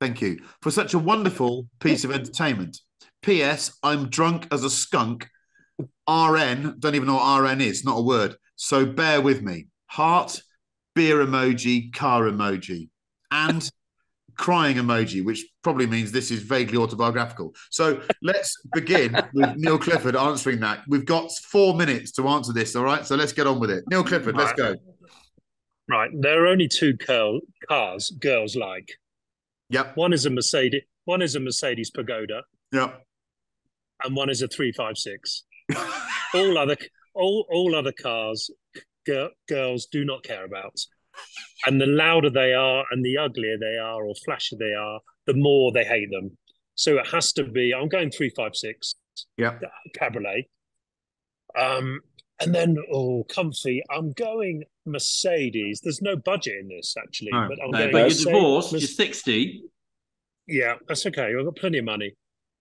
Thank you for such a wonderful piece of entertainment. P.S. I'm drunk as a skunk. RN, don't even know what RN is, not a word. So bear with me. Heart, beer emoji, car emoji, and crying emoji, which probably means this is vaguely autobiographical. So let's begin with Neil Clifford answering that. We've got four minutes to answer this, all right? So let's get on with it. Neil Clifford, let's go. Right. There are only two curl, cars girls like. Yep, One is a Mercedes. One is a Mercedes Pagoda, yep. And one is a three five six. All other all all other cars, gir- girls do not care about. And the louder they are, and the uglier they are, or flashier they are, the more they hate them. So it has to be. I'm going three five six Yep. cabriolet. Um, and then oh, comfy. I'm going Mercedes. There's no budget in this actually, No. but I'm no, going but you're Mercedes- divorced. Merce- You're 60. yeah, that's okay. I've got plenty of money.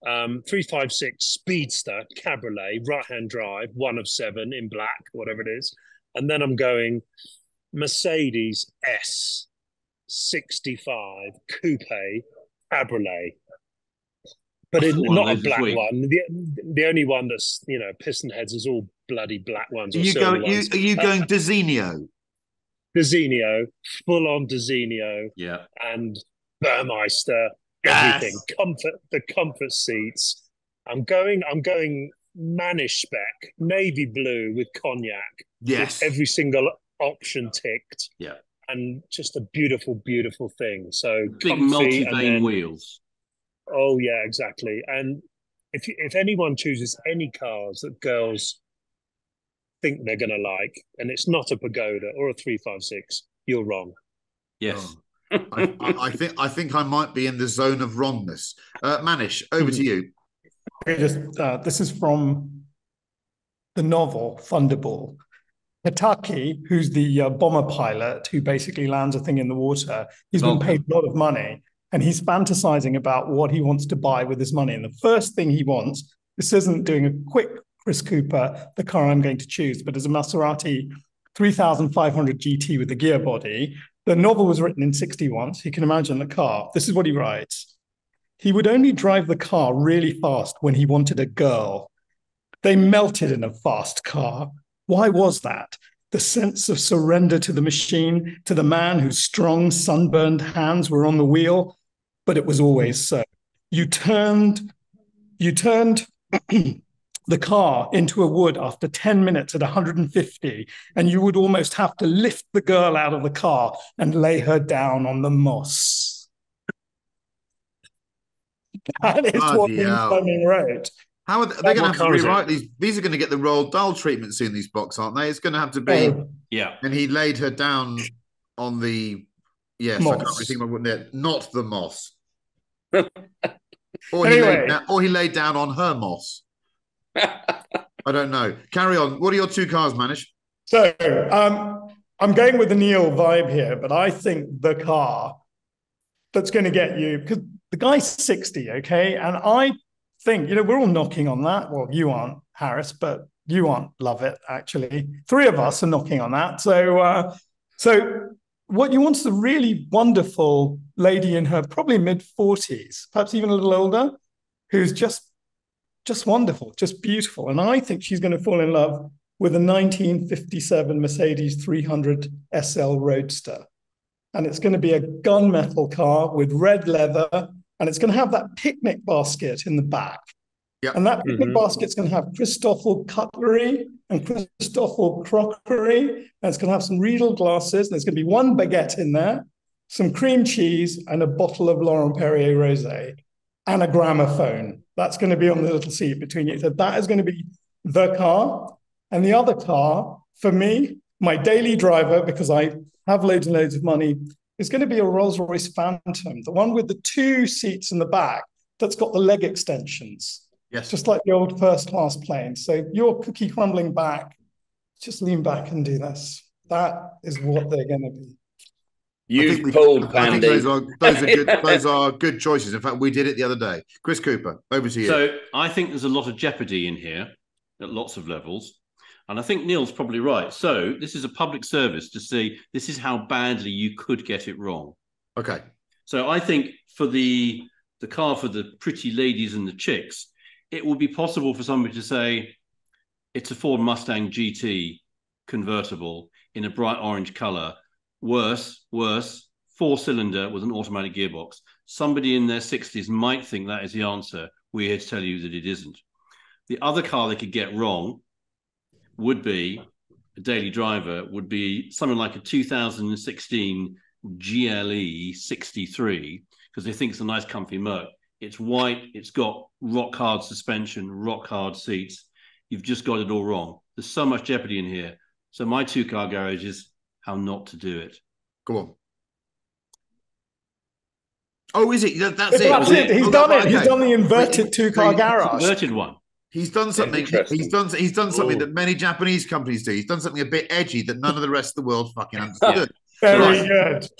Um, three five six Speedster Cabriolet, right hand drive, one of seven in black, whatever it is, and then I'm going Mercedes S sixty five Coupe Cabriolet, but not a black one. The the only one that's you know PistonHeads is all bloody black ones. Are you going? You, are you Uh, going Designo? Designo, full on Designo, Yeah. and Burmester, Yes. everything. Comfort, the comfort seats. I'm going. I'm going Manish spec, navy blue with cognac. with Yes. every single option ticked. Yeah. and just a beautiful, beautiful thing. So Big multi-vane wheels. Oh yeah, exactly. And if if anyone chooses any cars that girls think they're going to like, and it's not a Pagoda or a three five six, you're wrong. Yes. I, I, I think I think I might be in the zone of wrongness. Uh, Manish, over to you. Okay, just uh, this is from the novel Thunderball. Petacchi, who's the uh, bomber pilot who basically lands a thing in the water, he's been paid a lot of money and he's fantasizing about what he wants to buy with his money. And the first thing he wants, this isn't doing a quick Chris Cooper, the car I'm going to choose, but is a Maserati 3500 GT with the Ghia body. The novel was written in 61, so you can imagine the car. This is what he writes. He would only drive the car really fast when he wanted a girl. They melted in a fast car. Why was that? The sense of surrender to the machine, to the man whose strong, sunburned hands were on the wheel. But it was always so. You turned, you turned the car into a wood after 10 minutes at 150, and you would almost have to lift the girl out of the car and lay her down on the moss. That is what Bloody Ian hell. Fleming wrote. How are they, they're going to have to car is it? rewrite these? These are going to get the Roald Dahl treatment soon. These books, aren't they? It's going to have to be. Oh, Yeah. And he laid her down on the. Yes, I can't Moss. really think of what. yeah, Not the moss. Or he, Anyway. laid down, or he laid down on her moss. I don't know. Carry on. What are your two cars, Manish? So um, I'm going with the Neil vibe here, but I think the car that's going to get you because the guy's 60, okay, and I think you know we're all knocking on that. Well, you aren't, Harris, but you aren't. Love it, actually. Three of us are knocking on that. So, uh, so what you want is a really wonderful lady in her probably mid 40s, perhaps even a little older, who's just just wonderful, just beautiful, and I think she's going to fall in love with a 1957 Mercedes 300 SL Roadster. And it's going to be a gunmetal car with red leather, and it's going to have that picnic basket in the back. Yep. And that picnic Mhm. basket's going to have Christofle cutlery and Christofle crockery, and it's going to have some Riedel glasses, and there's going to be one baguette in there, some cream cheese, and a bottle of Laurent Perrier rosé, and a gramophone. That's going to be on the little seat between you. So that is going to be the car. And the other car, for me, my daily driver, because I have loads and loads of money, is going to be a Rolls Royce Phantom, the one with the two seats in the back that's got the leg extensions, Yes. just like the old first class plane. So your cookie crumbling back, just lean back and do this. That is what they're going to be. I You've think we- pulled, I Pandey. those are those are good those are good choices. In fact, we did it the other day. Chris Cooper, over to you. So I think there's a lot of jeopardy in here at lots of levels. And I think Neil's probably right. So this is a public service to see this is how badly you could get it wrong. okay. So I think for the the car for the pretty ladies and the chicks, it would be possible for somebody to say it's a Ford Mustang GT convertible in a bright orange color. Worse, worse, four cylinder with an automatic gearbox. Somebody in their 60s might think that is the answer. We're here to tell you that it isn't. The other car they could get wrong would be a daily driver, would be something like a 2016 GLE 63 because they think it's a nice, comfy Merc. It's white. It's got rock hard suspension, rock hard seats. You've just got it all wrong. There's so much jeopardy in here. So my two car garage is how not to do it. Go on. Oh, is it? That- That's it. That's it. He's Oh, done it. okay. He's done the inverted two car garage. Inverted one. He's done something. He's done. He's done something Oh. that many Japanese companies do. He's done something a bit edgy that none of the rest of the world fucking understood. Very Right. good.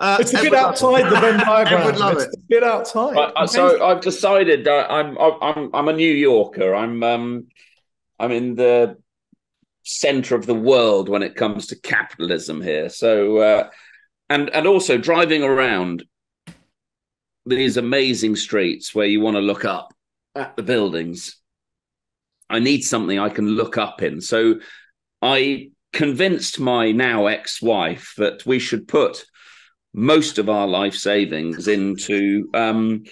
uh, It's a bit outside the Venn diagram. Everyone love it's it. a bit outside. Right, uh, so I've decided that I'm I'm I'm a New Yorker. I'm um I'm in the center of the world when it comes to capitalism here. So uh, and and also driving around these amazing streets where you want to look up at the buildings. I need something I can look up in. So I convinced my now ex-wife that we should put most of our life savings into um,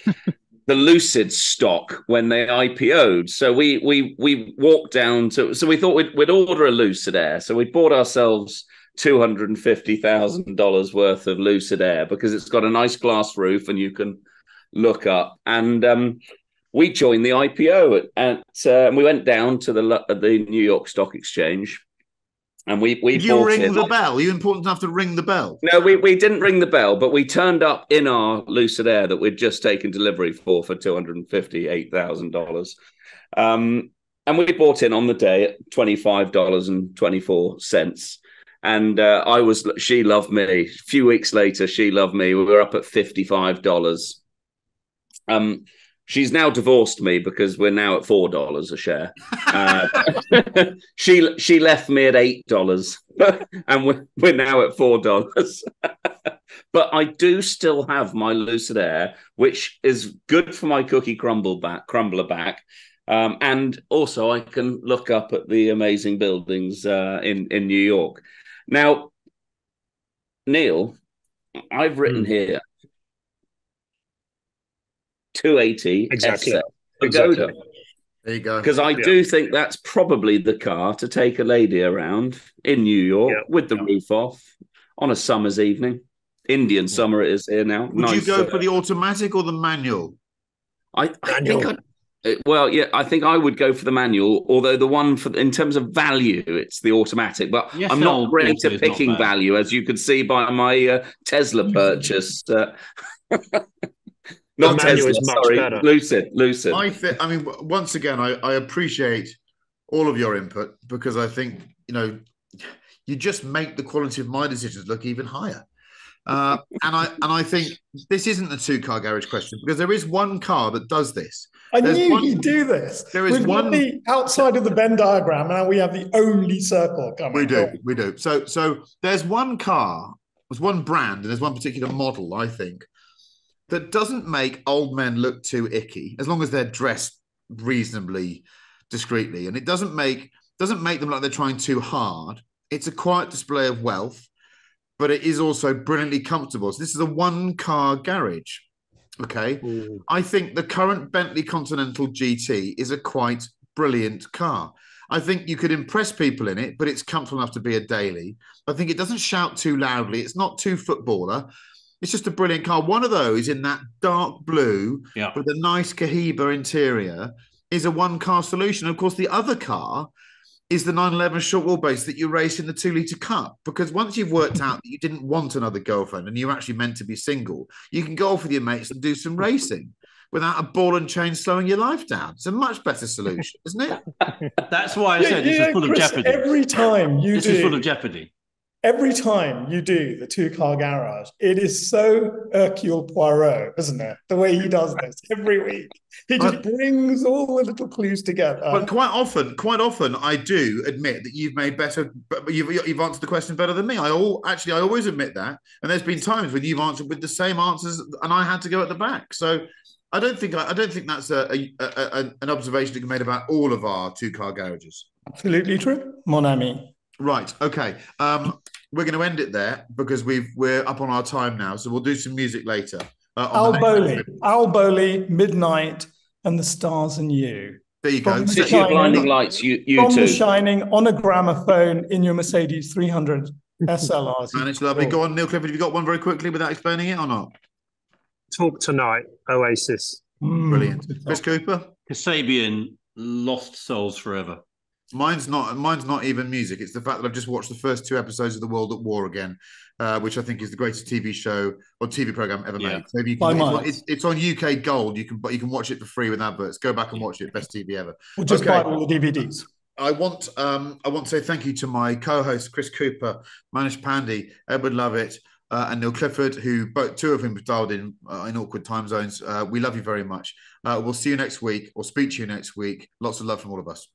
the Lucid stock when they IPO'd. So we we we walked down to so we thought we'd, we'd order a Lucid Air. So we bought ourselves two hundred and fifty thousand dollars worth of Lucid Air because it's got a nice glass roof and you can look up. And um, we joined the IPO at, at uh, and we went down to the the New York Stock Exchange. And we we you ring it. the bell? Are you important enough to ring the bell? No, we, we didn't ring the bell, but we turned up in our Lucid Air that we'd just taken delivery for for two hundred and fifty eight thousand dollars, um, and we bought in on the day at twenty five dollars and twenty four cents. And uh, I was she loved me. A few weeks later, she loved me. We were up at fifty five dollars. Um, she's now divorced me because we're now at four dollars a share. Uh, she she left me at eight dollars, and we're, we're now at four dollars. but I do still have my Lucid Air, which is good for my cookie crumble back crumbler back. Um, and also, I can look up at the amazing buildings uh, in in New York. Now, Neil, I've written Hmm. here 280 Exactly. SX Exactly. Pagoda There you go. because I Yeah. do think that's probably the car to take a lady around in New York Yeah. with the Yeah. roof off on a summer's evening. Indian summer it is here now. Would you go for the automatic or the manual? I, I Manual. think. I, uh, well, yeah, I think I would go for the manual. Although the one for in terms of value, it's the automatic. But Yes, I'm not great also at picking value, as you could see by my uh, Tesla purchase. Uh, Not manual Tesla, is much sorry, better. Lucid, Lucid. I think. I mean, once again, I, I appreciate all of your input because I think you know you just make the quality of my decisions look even higher. Uh, and I and I think this isn't the two car garage question because there is one car that does this. I There's knew one- he'd do this. there is We've one- the outside of the Venn diagram, and now we have the only circle coming. We do, we do. So so there's one car, there's one brand, and there's one particular model. I think that doesn't make old men look too icky as long as they're dressed reasonably discreetly, and it doesn't make doesn't make them like they're trying too hard. It's a quiet display of wealth, but it is also brilliantly comfortable. So this is a one car garage. Okay. Mm. I think the current Bentley Continental GT is a quite brilliant car. I think you could impress people in it, but it's comfortable enough to be a daily. I think it doesn't shout too loudly. It's not too footballer. It's just a brilliant car. One of those in that dark blue Yeah. with a nice Cohiba interior is a one car solution. Of course, the other car is the 911 short wheelbase that you race in the two litre cup. Because once you've worked out that you didn't want another girlfriend and you're actually meant to be single, you can go off with your mates and do some racing without a ball and chain slowing your life down. It's a much better solution, isn't it? That's why I Yeah, said this is full of jeopardy. Every time you this do, is full of jeopardy. Every time you do the two car garage, it is so Hercule Poirot, isn't it? The way he does this every week, he just brings all the little clues together. But quite often, quite often, I do admit that you've made better, you've, you've answered the question better than me. I all actually, I always admit that. And there's been times when you've answered with the same answers, and I had to go at the back. So I don't think I, don't think that's a, a, a, an observation that be made about all of our two car garages. Absolutely true, mon ami. Right. Okay. Um, we're going to end it there because we've we're up on our time now. So we'll do some music later. Uh, Al the Bowley. Al Bowley, Midnight, and the Stars and You. There you go. From the Shining. Blinding Lights, you, you From too. the Shining on a gramophone in your Mercedes 300 SLRs. Man, it's lovely. Go on, Neil Clifford. Have you got one very quickly without explaining it or not? Talk tonight, Oasis. Mm. Brilliant. Chris Cooper. Kasabian, Lost Souls Forever. Mine's not. Mine's not even music. It's the fact that I've just watched the first two episodes of The World at War again, uh, which I think is the greatest TV show or TV program ever Yeah. made. So if you By can, miles. it's, it's on UK Gold. You can, but you can watch it for free with adverts. Go back and watch it. Best TV ever. Or just Okay. buy all the DVDs. I want um, I want to say thank you to my co-hosts Chris Cooper, Manish Pandey, Edward Lovett, uh, and Neil Clifford, who both two of whom have dialed in uh, in awkward time zones. Uh, we love you very much. Uh, we'll see you next week, or speak to you next week. Lots of love from all of us.